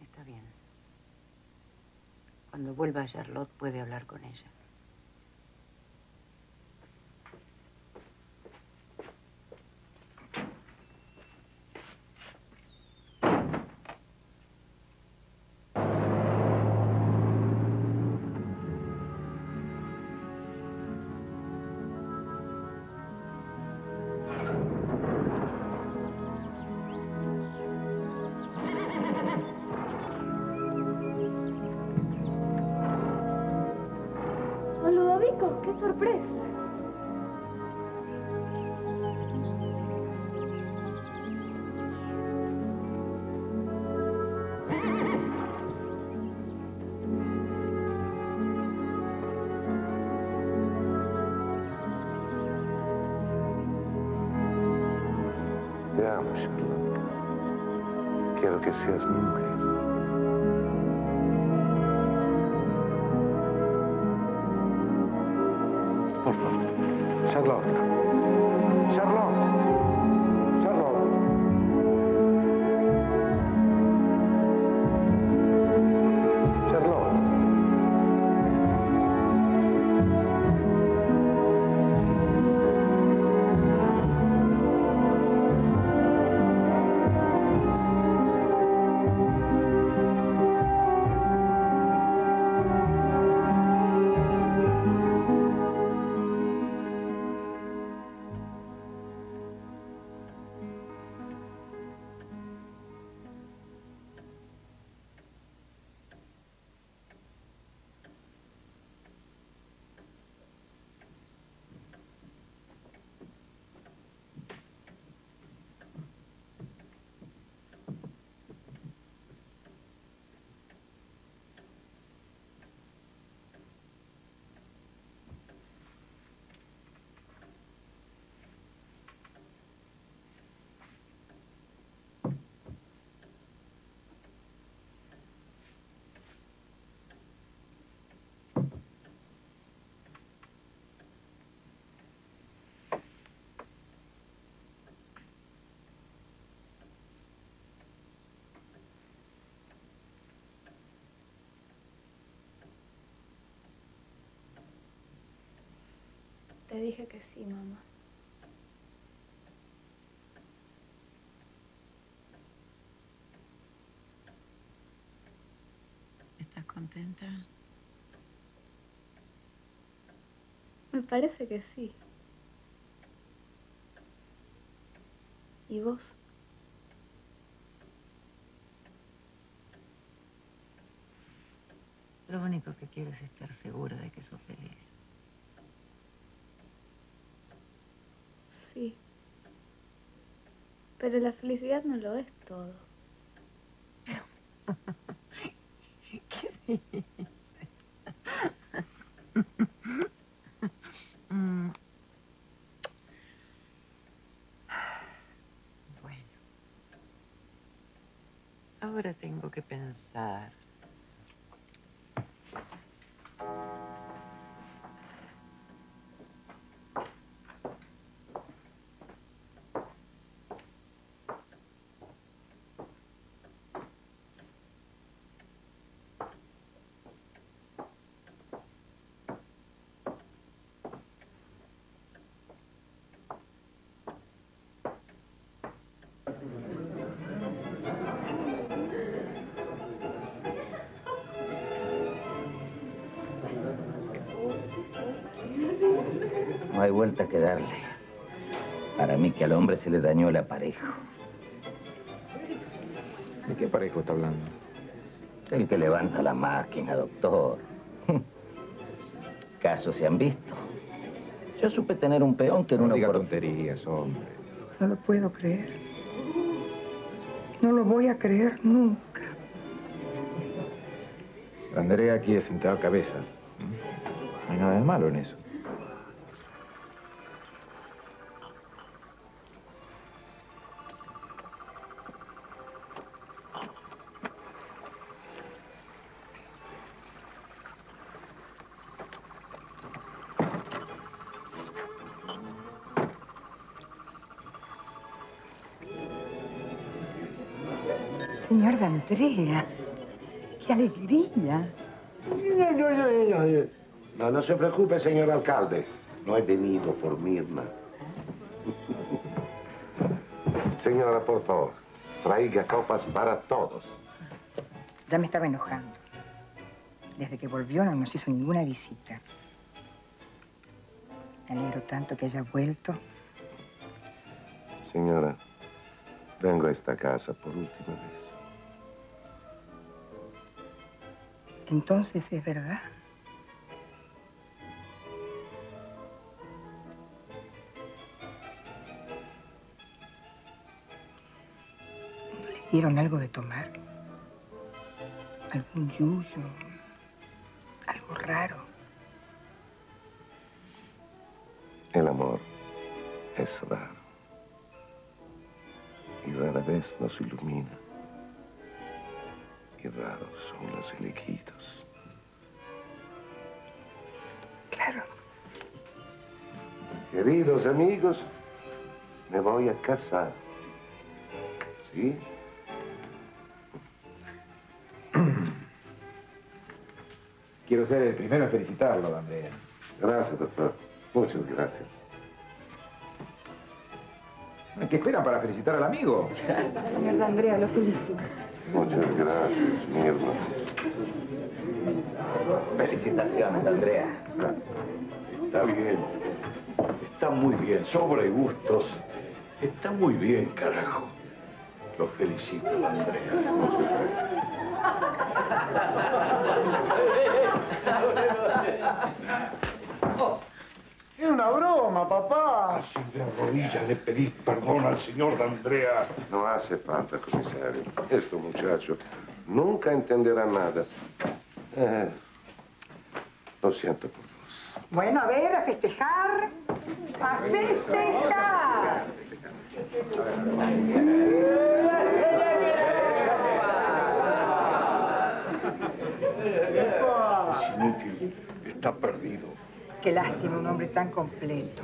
Está bien. Cuando vuelva a Charlotte puede hablar con ella. Te dije que sí, mamá. ¿Estás contenta? Me parece que sí. ¿Y vos? Lo único que quiero es estar segura de que sos feliz. Sí. Pero la felicidad no lo es todo. ¿Qué? Mm. Bueno. Ahora tengo que pensar. Hay vuelta que darle. Para mí que al hombre se le dañó el aparejo. ¿De qué parejo está hablando? El que levanta la máquina, doctor. Casos se han visto. Yo supe tener un peón que en No una diga opor- tonterías, hombre. No lo puedo creer. No lo voy a creer nunca. Andrea aquí es sentar cabeza. No hay nada de malo en eso. Andrea, qué alegría. No, no se preocupe, señor alcalde. No he venido por Mirna. Señora, por favor, traiga copas para todos. Ya me estaba enojando. Desde que volvió no nos hizo ninguna visita. Me alegro tanto que haya vuelto. Señora, vengo a esta casa por última vez. Entonces es verdad. ¿No le dieron algo de tomar? ¿Algún yuyo? ¿Algo raro? El amor es raro y rara vez nos ilumina y raros son los elegidos. Queridos amigos, me voy a casar. ¿Sí? Quiero ser el primero en felicitarlo, don Andrea. Gracias, doctor. Muchas gracias. ¿Qué esperan para felicitar al amigo? Señor D'Andrea, lo felicito. Muchas gracias, mi hermano. Felicitaciones, Andrea. Está bien. Está muy bien. Sobre gustos. Está muy bien, carajo. Lo felicito, Andrea. Muchas gracias. Era una broma, papá. Si de rodillas le pedís perdón al señor D'Andrea. No hace falta, comisario. Este muchacho nunca entenderá nada. Eh, lo siento por vos. Bueno, a ver, a festejar. ¡A festejar! Es inútil. Está perdido. Qué lástima, un hombre tan completo.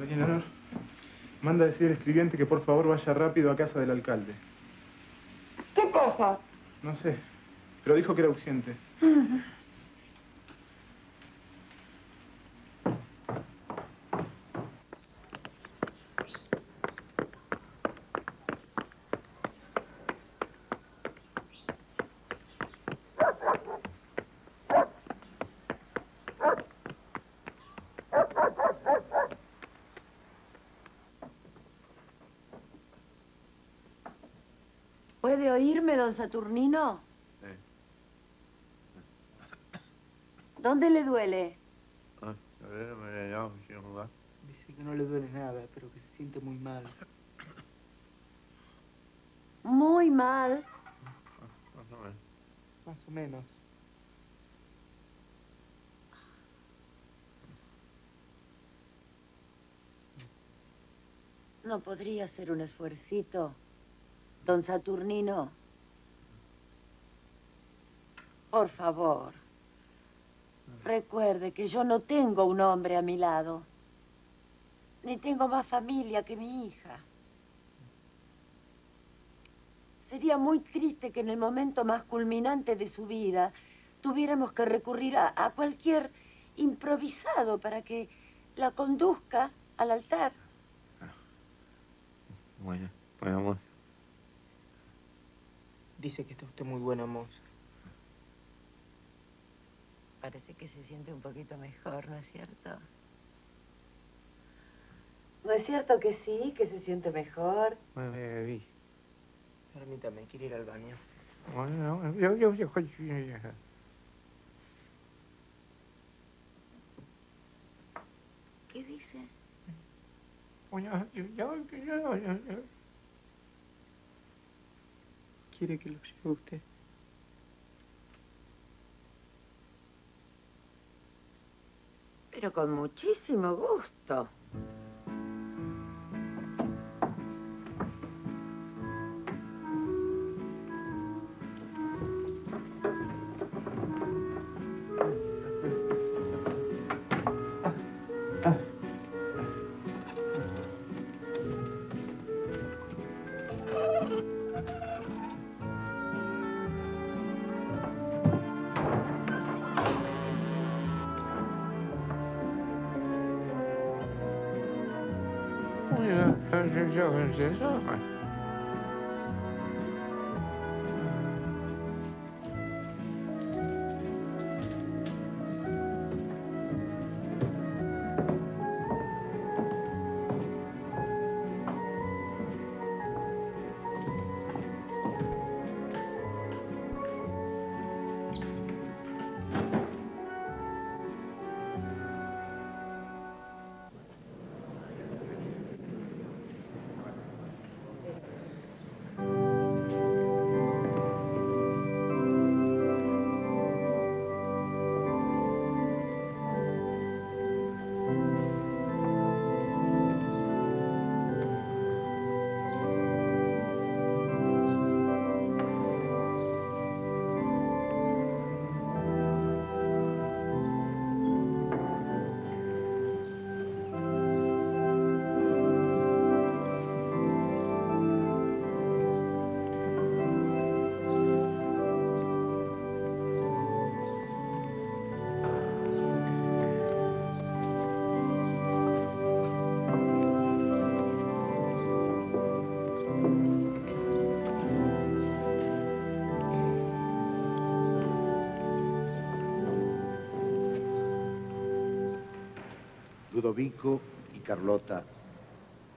Doña manda a decir al escribiente que por favor vaya rápido a casa del alcalde. ¿Qué cosa? No sé, pero dijo que era urgente. ¿Puede oírme, don Saturnino? ¿Dónde le duele? Dice que no le duele nada, pero que se siente muy mal. Muy mal. Más o menos. ¿No podría hacer un esfuercito, don Saturnino? Por favor, recuerde que yo no tengo un hombre a mi lado, ni tengo más familia que mi hija. Sería muy triste que en el momento más culminante de su vida tuviéramos que recurrir a, cualquier improvisado para que la conduzca al altar. Bueno, pues amor. Dice que está usted muy buena moza. Parece que se siente un poquito mejor, ¿no es cierto? ¿No es cierto que sí, que se siente mejor? Baby, permítame, quiero ir al baño. Bueno, yo, yo, yo, ¿Qué dice? ¿Quiere que lo lleve usted? Pero con muchísimo gusto. 这个很时尚 Ludovico y Carlota,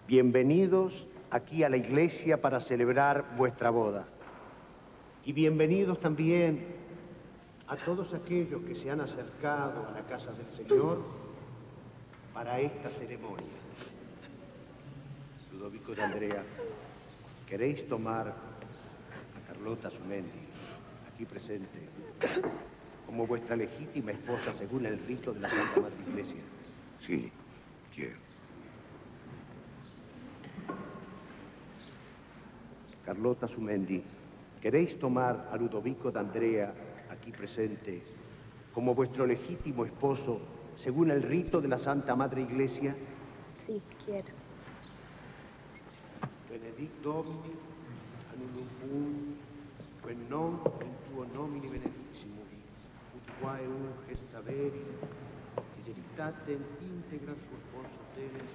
bienvenidos aquí a la iglesia para celebrar vuestra boda. Y bienvenidos también a todos aquellos que se han acercado a la casa del Señor para esta ceremonia. Ludovico de Andrea, ¿queréis tomar a Carlota Sumendi, aquí presente, como vuestra legítima esposa según el rito de la Santa Madre Iglesia? Sí, quiero. Carlota Sumendi, ¿queréis tomar a Ludovico D'Andrea, aquí presente, como vuestro legítimo esposo, según el rito de la Santa Madre Iglesia? Sí, quiero. Benedict Domini, annulum un, quem non in tuo nomine benedicimus, ut quae un gesta veri, fidelitatem integra tenes,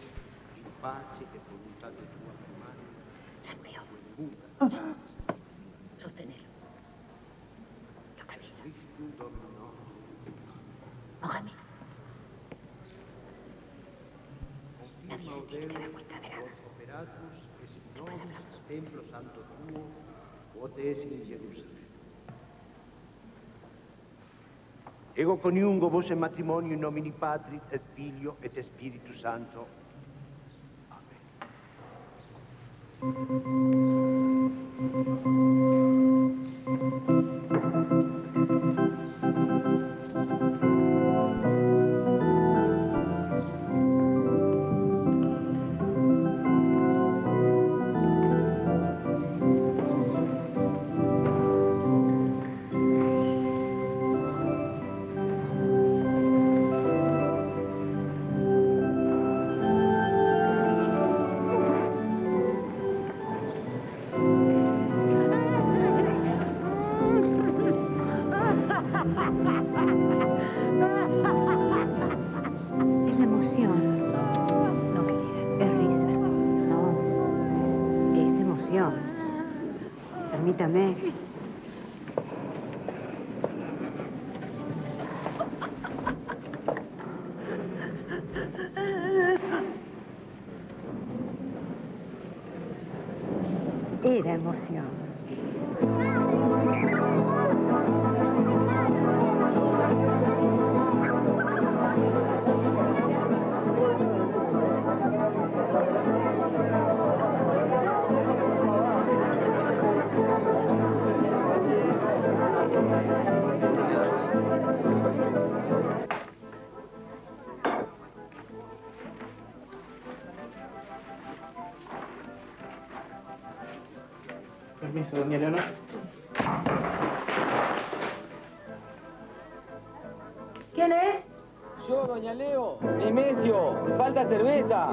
in pace e voluntate tua primare, San Pío. Sostenelo. Lo cabeza. Christum Domino, Mójame. Nadie se tiene que dar cuenta de nada. templo santo tuo, quod es in Jerusalem. Ego coniungo vos in matrimonio in nomini Patris et Filio et Spiritus Santo. Es doña Leonor. ¿Quién es? Yo, doña Leo, Nemesio, falta cerveza.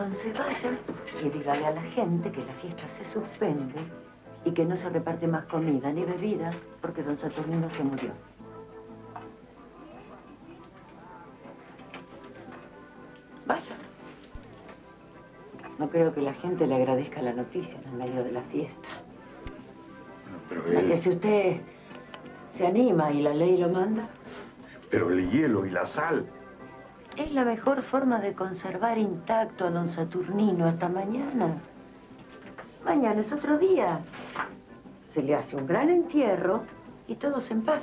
Entonces vaya y dígale a la gente que la fiesta se suspende y que no se reparte más comida ni bebida porque don Saturnino se murió. Vaya. No creo que la gente le agradezca la noticia en el medio de la fiesta. Pero Es que él... si usted se anima y la ley lo manda, Pero el hielo y la sal. Es la mejor forma de conservar intacto a don Saturnino hasta mañana. Mañana es otro día. Se le hace un gran entierro y todos en paz.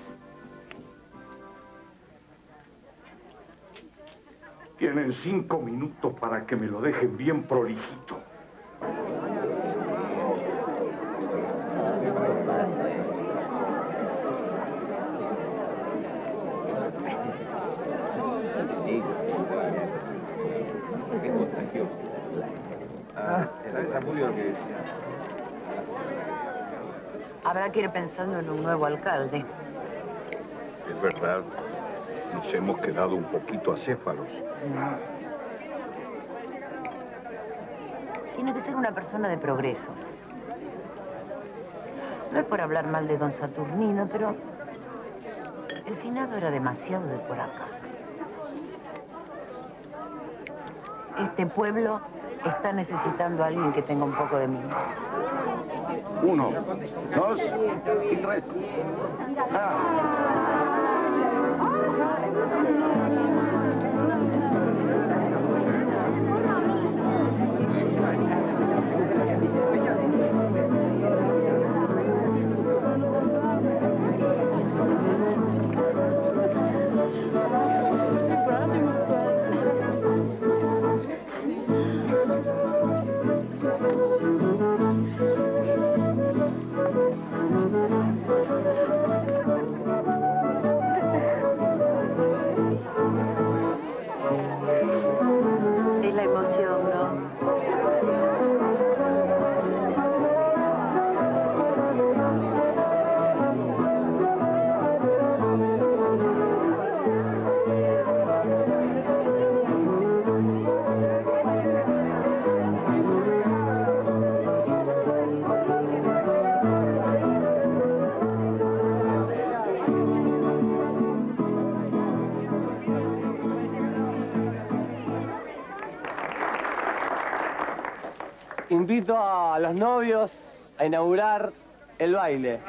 Tienen cinco minutos para que me lo dejen bien prolijito. Qué contagioso. Ah, ¿sabes a Julio lo que decía? Habrá que ir pensando en un nuevo alcalde. Es verdad. Nos hemos quedado un poquito acéfalos. Tiene que ser una persona de progreso. No es por hablar mal de don Saturnino, pero el finado era demasiado de por acá. Este pueblo está necesitando a alguien que tenga un poco de mí. Uno, dos y tres. Es a los novios a inaugurar el baile.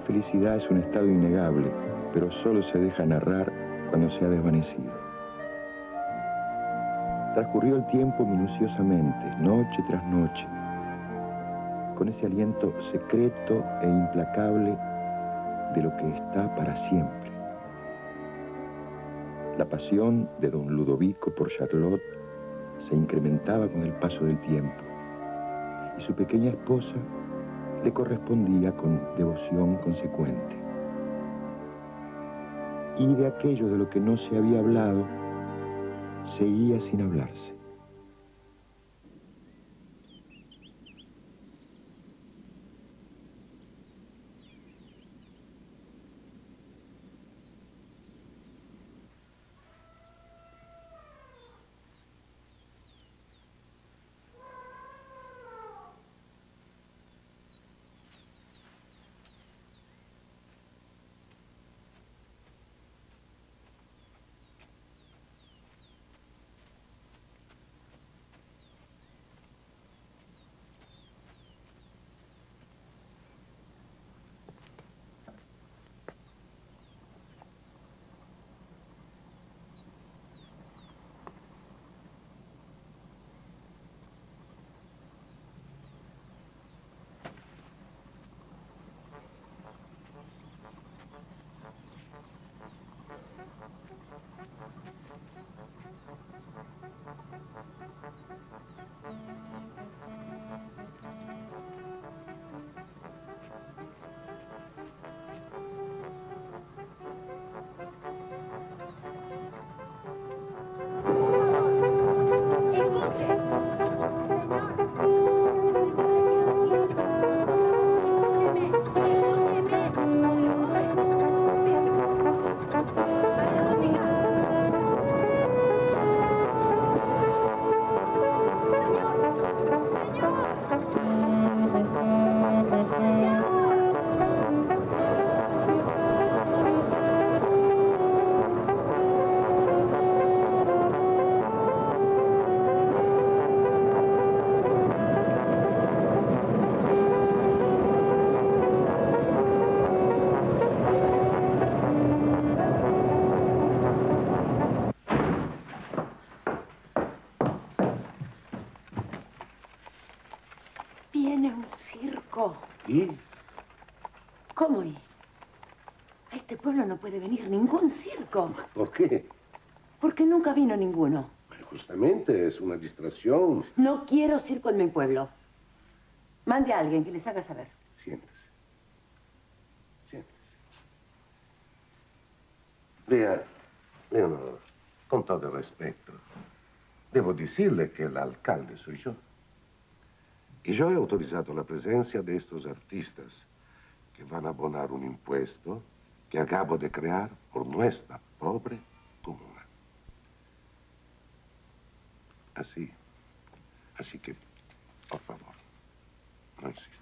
Felicidad es un estado innegable, pero solo se deja narrar cuando se ha desvanecido. Transcurrió el tiempo minuciosamente, noche tras noche, con ese aliento secreto e implacable de lo que está para siempre. La pasión de don Ludovico por Charlotte se incrementaba con el paso del tiempo y su pequeña esposa le correspondía con devoción consecuente. Y de aquello de lo que no se había hablado, seguía sin hablarse. Ningún circo, ¿Por qué? porque nunca vino ninguno. Justamente es una distracción. No quiero circo en mi pueblo. Mande a alguien que les haga saber. Siéntese. Siéntese. Vea, Leonor, con todo el respeto, debo decirle que el alcalde soy yo. Y yo he autorizado la presencia de estos artistas que van a abonar un impuesto que acabo de crear por nuestra pobre comuna. Así, así que, por favor, no insista.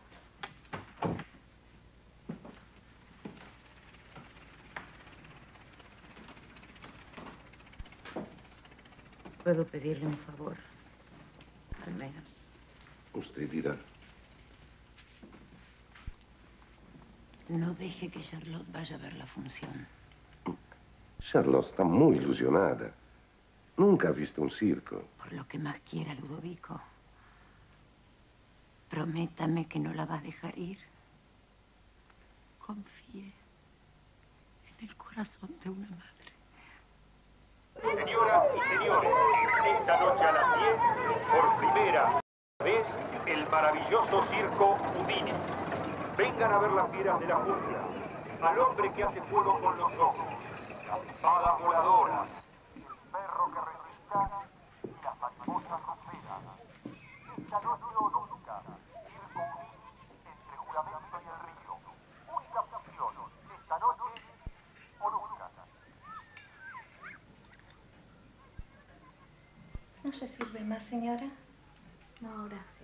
¿Puedo pedirle un favor? Al menos. Usted dirá. No deje que Charlotte vaya a ver la función. Charlotte está muy ilusionada. Nunca ha visto un circo. Por lo que más quiera, Ludovico. Prométame que no la va a dejar ir. Confíe en el corazón de una madre. Señoras y señores, esta noche a las 10, por primera vez, el maravilloso circo Houdini. Vengan a ver las fieras de la jungla, al hombre que hace fuego con los ojos, las espadas voladoras, el perro que resista y las mariposas roseras. Esta noche Oruca, circo Houdini entre juramento y el río. Única función, esta noche, Oruca. ¿No se sirve más, señora? No, gracias.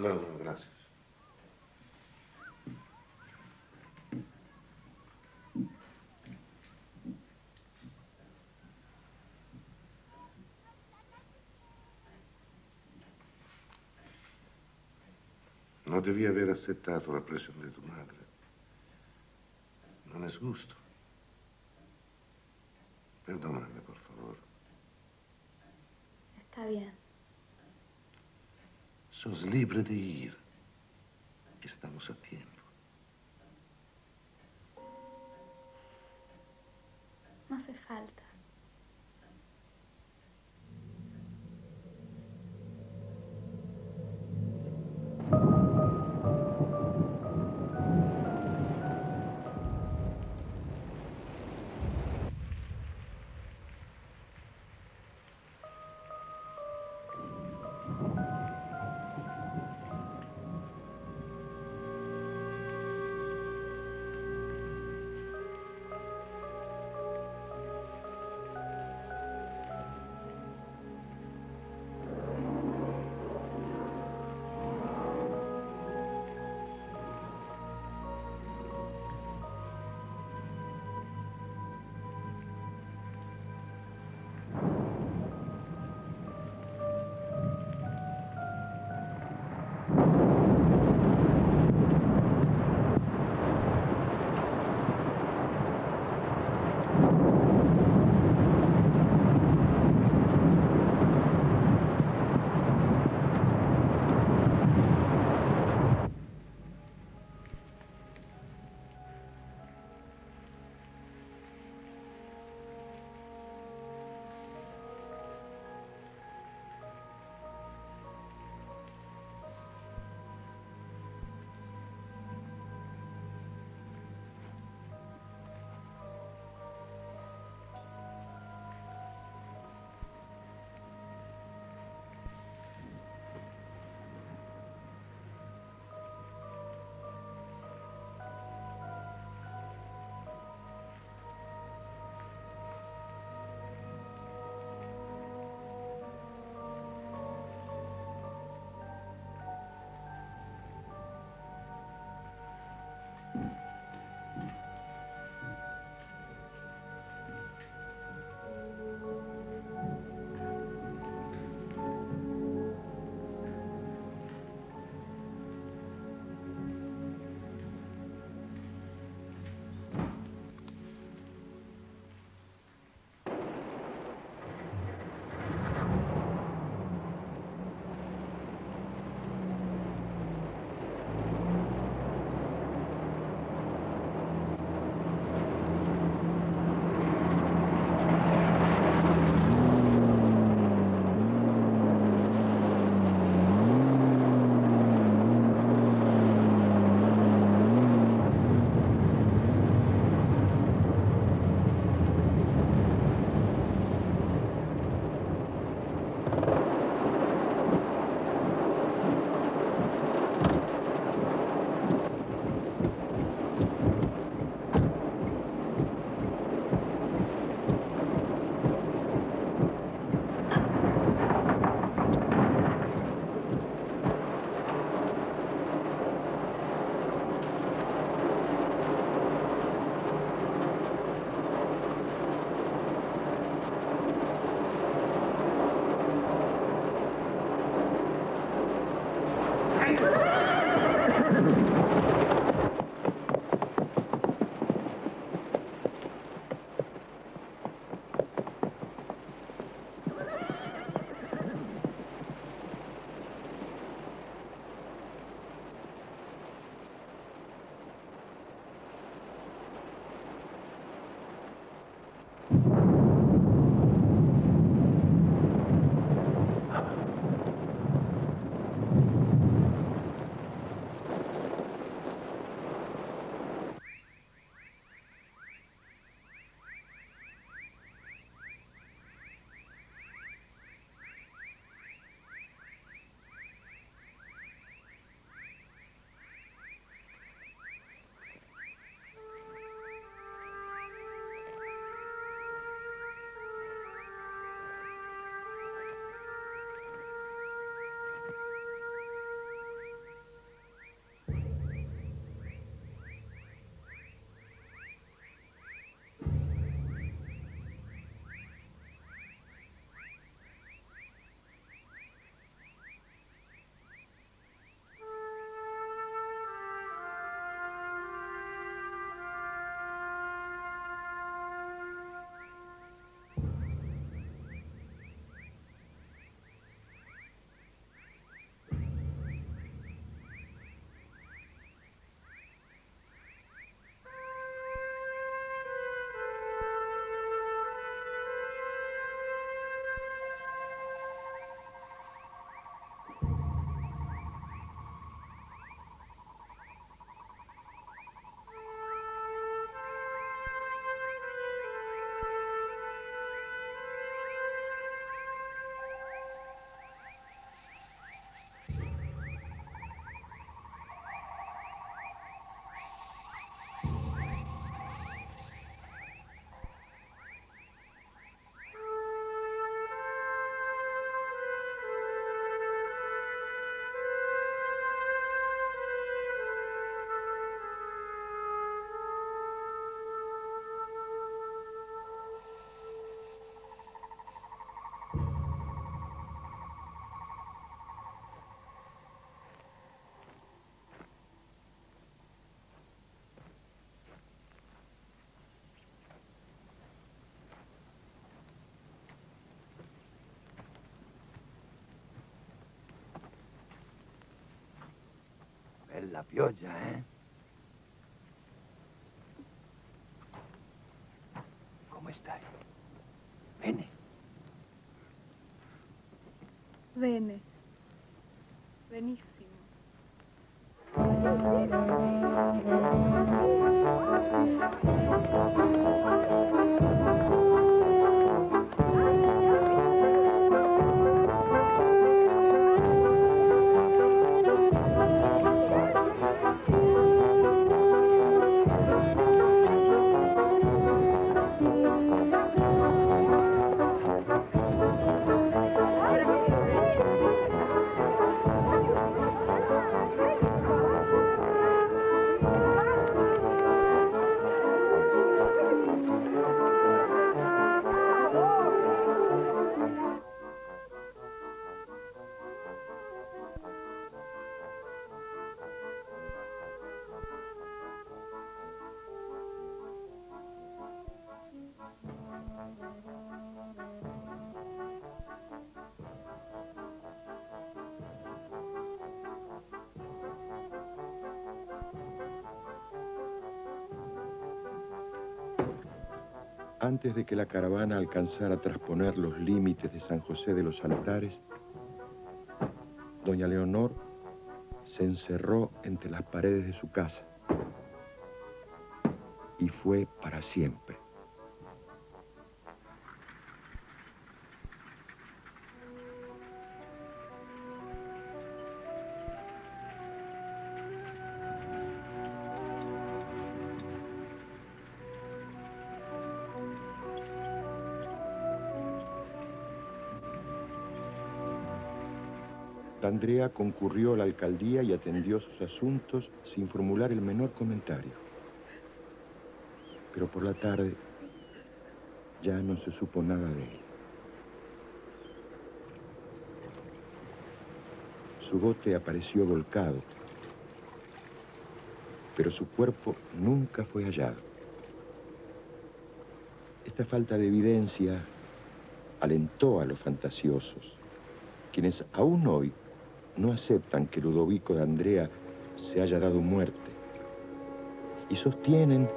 Claro, gracias. Non devi aver accettato la presión de tu madre. Non è giusto. Perdoname, por favor. Está bien. Sos libre de ir. Estamos a tiempo. No hace falta. La piolla, ¿eh? Antes de que la caravana alcanzara a trasponer los límites de San José de los Altares, doña Leonor se encerró entre las paredes de su casa y fue para siempre. Andrea concurrió a la alcaldía y atendió sus asuntos sin formular el menor comentario. Pero por la tarde ya no se supo nada de él. Su bote apareció volcado, pero su cuerpo nunca fue hallado. Esta falta de evidencia alentó a los fantasiosos, quienes aún hoy no aceptan que Ludovico de Andrea se haya dado muerte y sostienen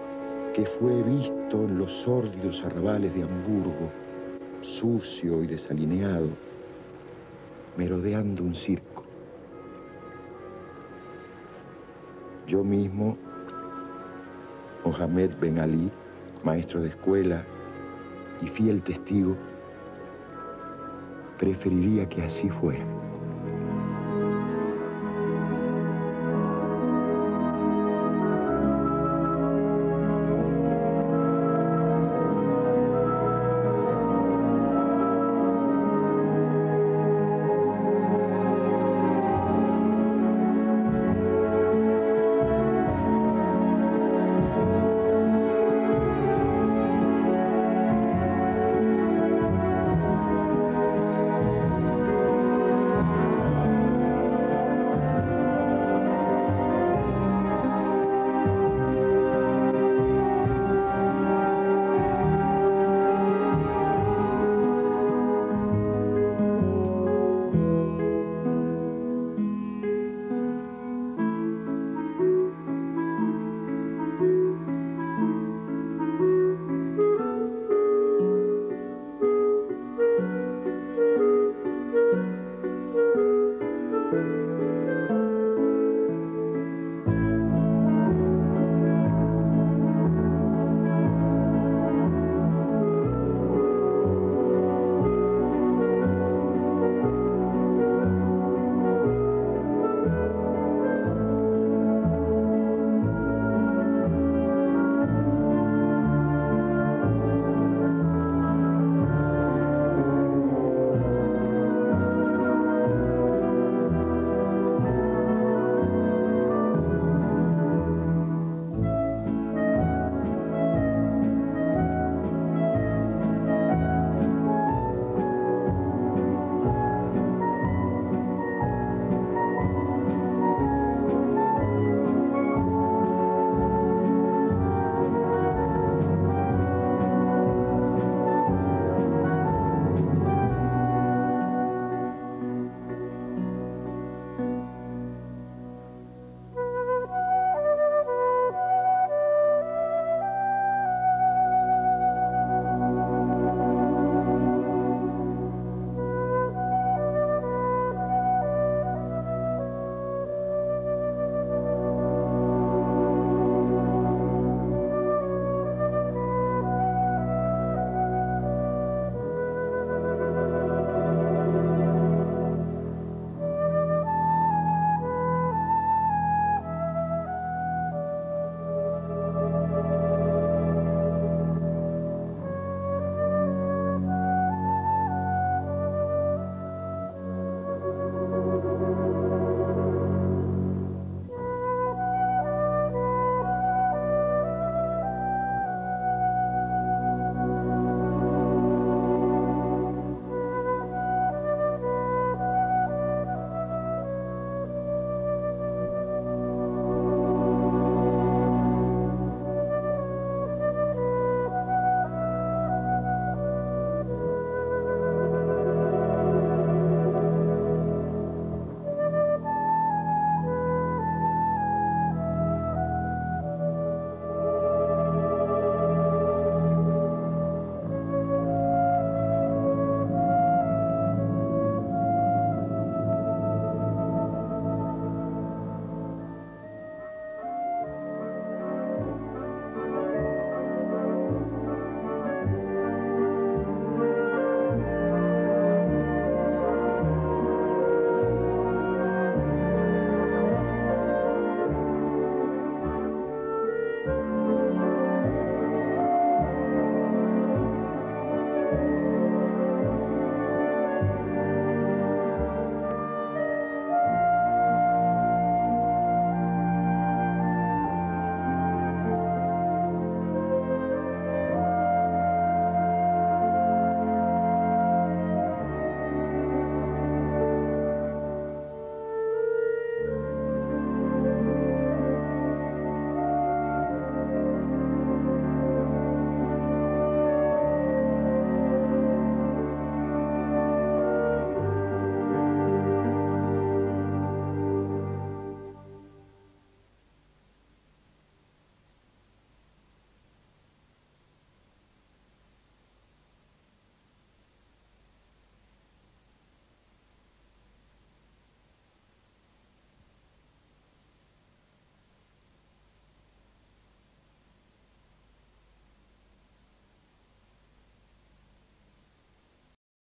que fue visto en los sórdidos arrabales de Hamburgo, sucio y desalineado, merodeando un circo. Yo mismo, Mohamed Ben Ali, maestro de escuela y fiel testigo, preferiría que así fuera.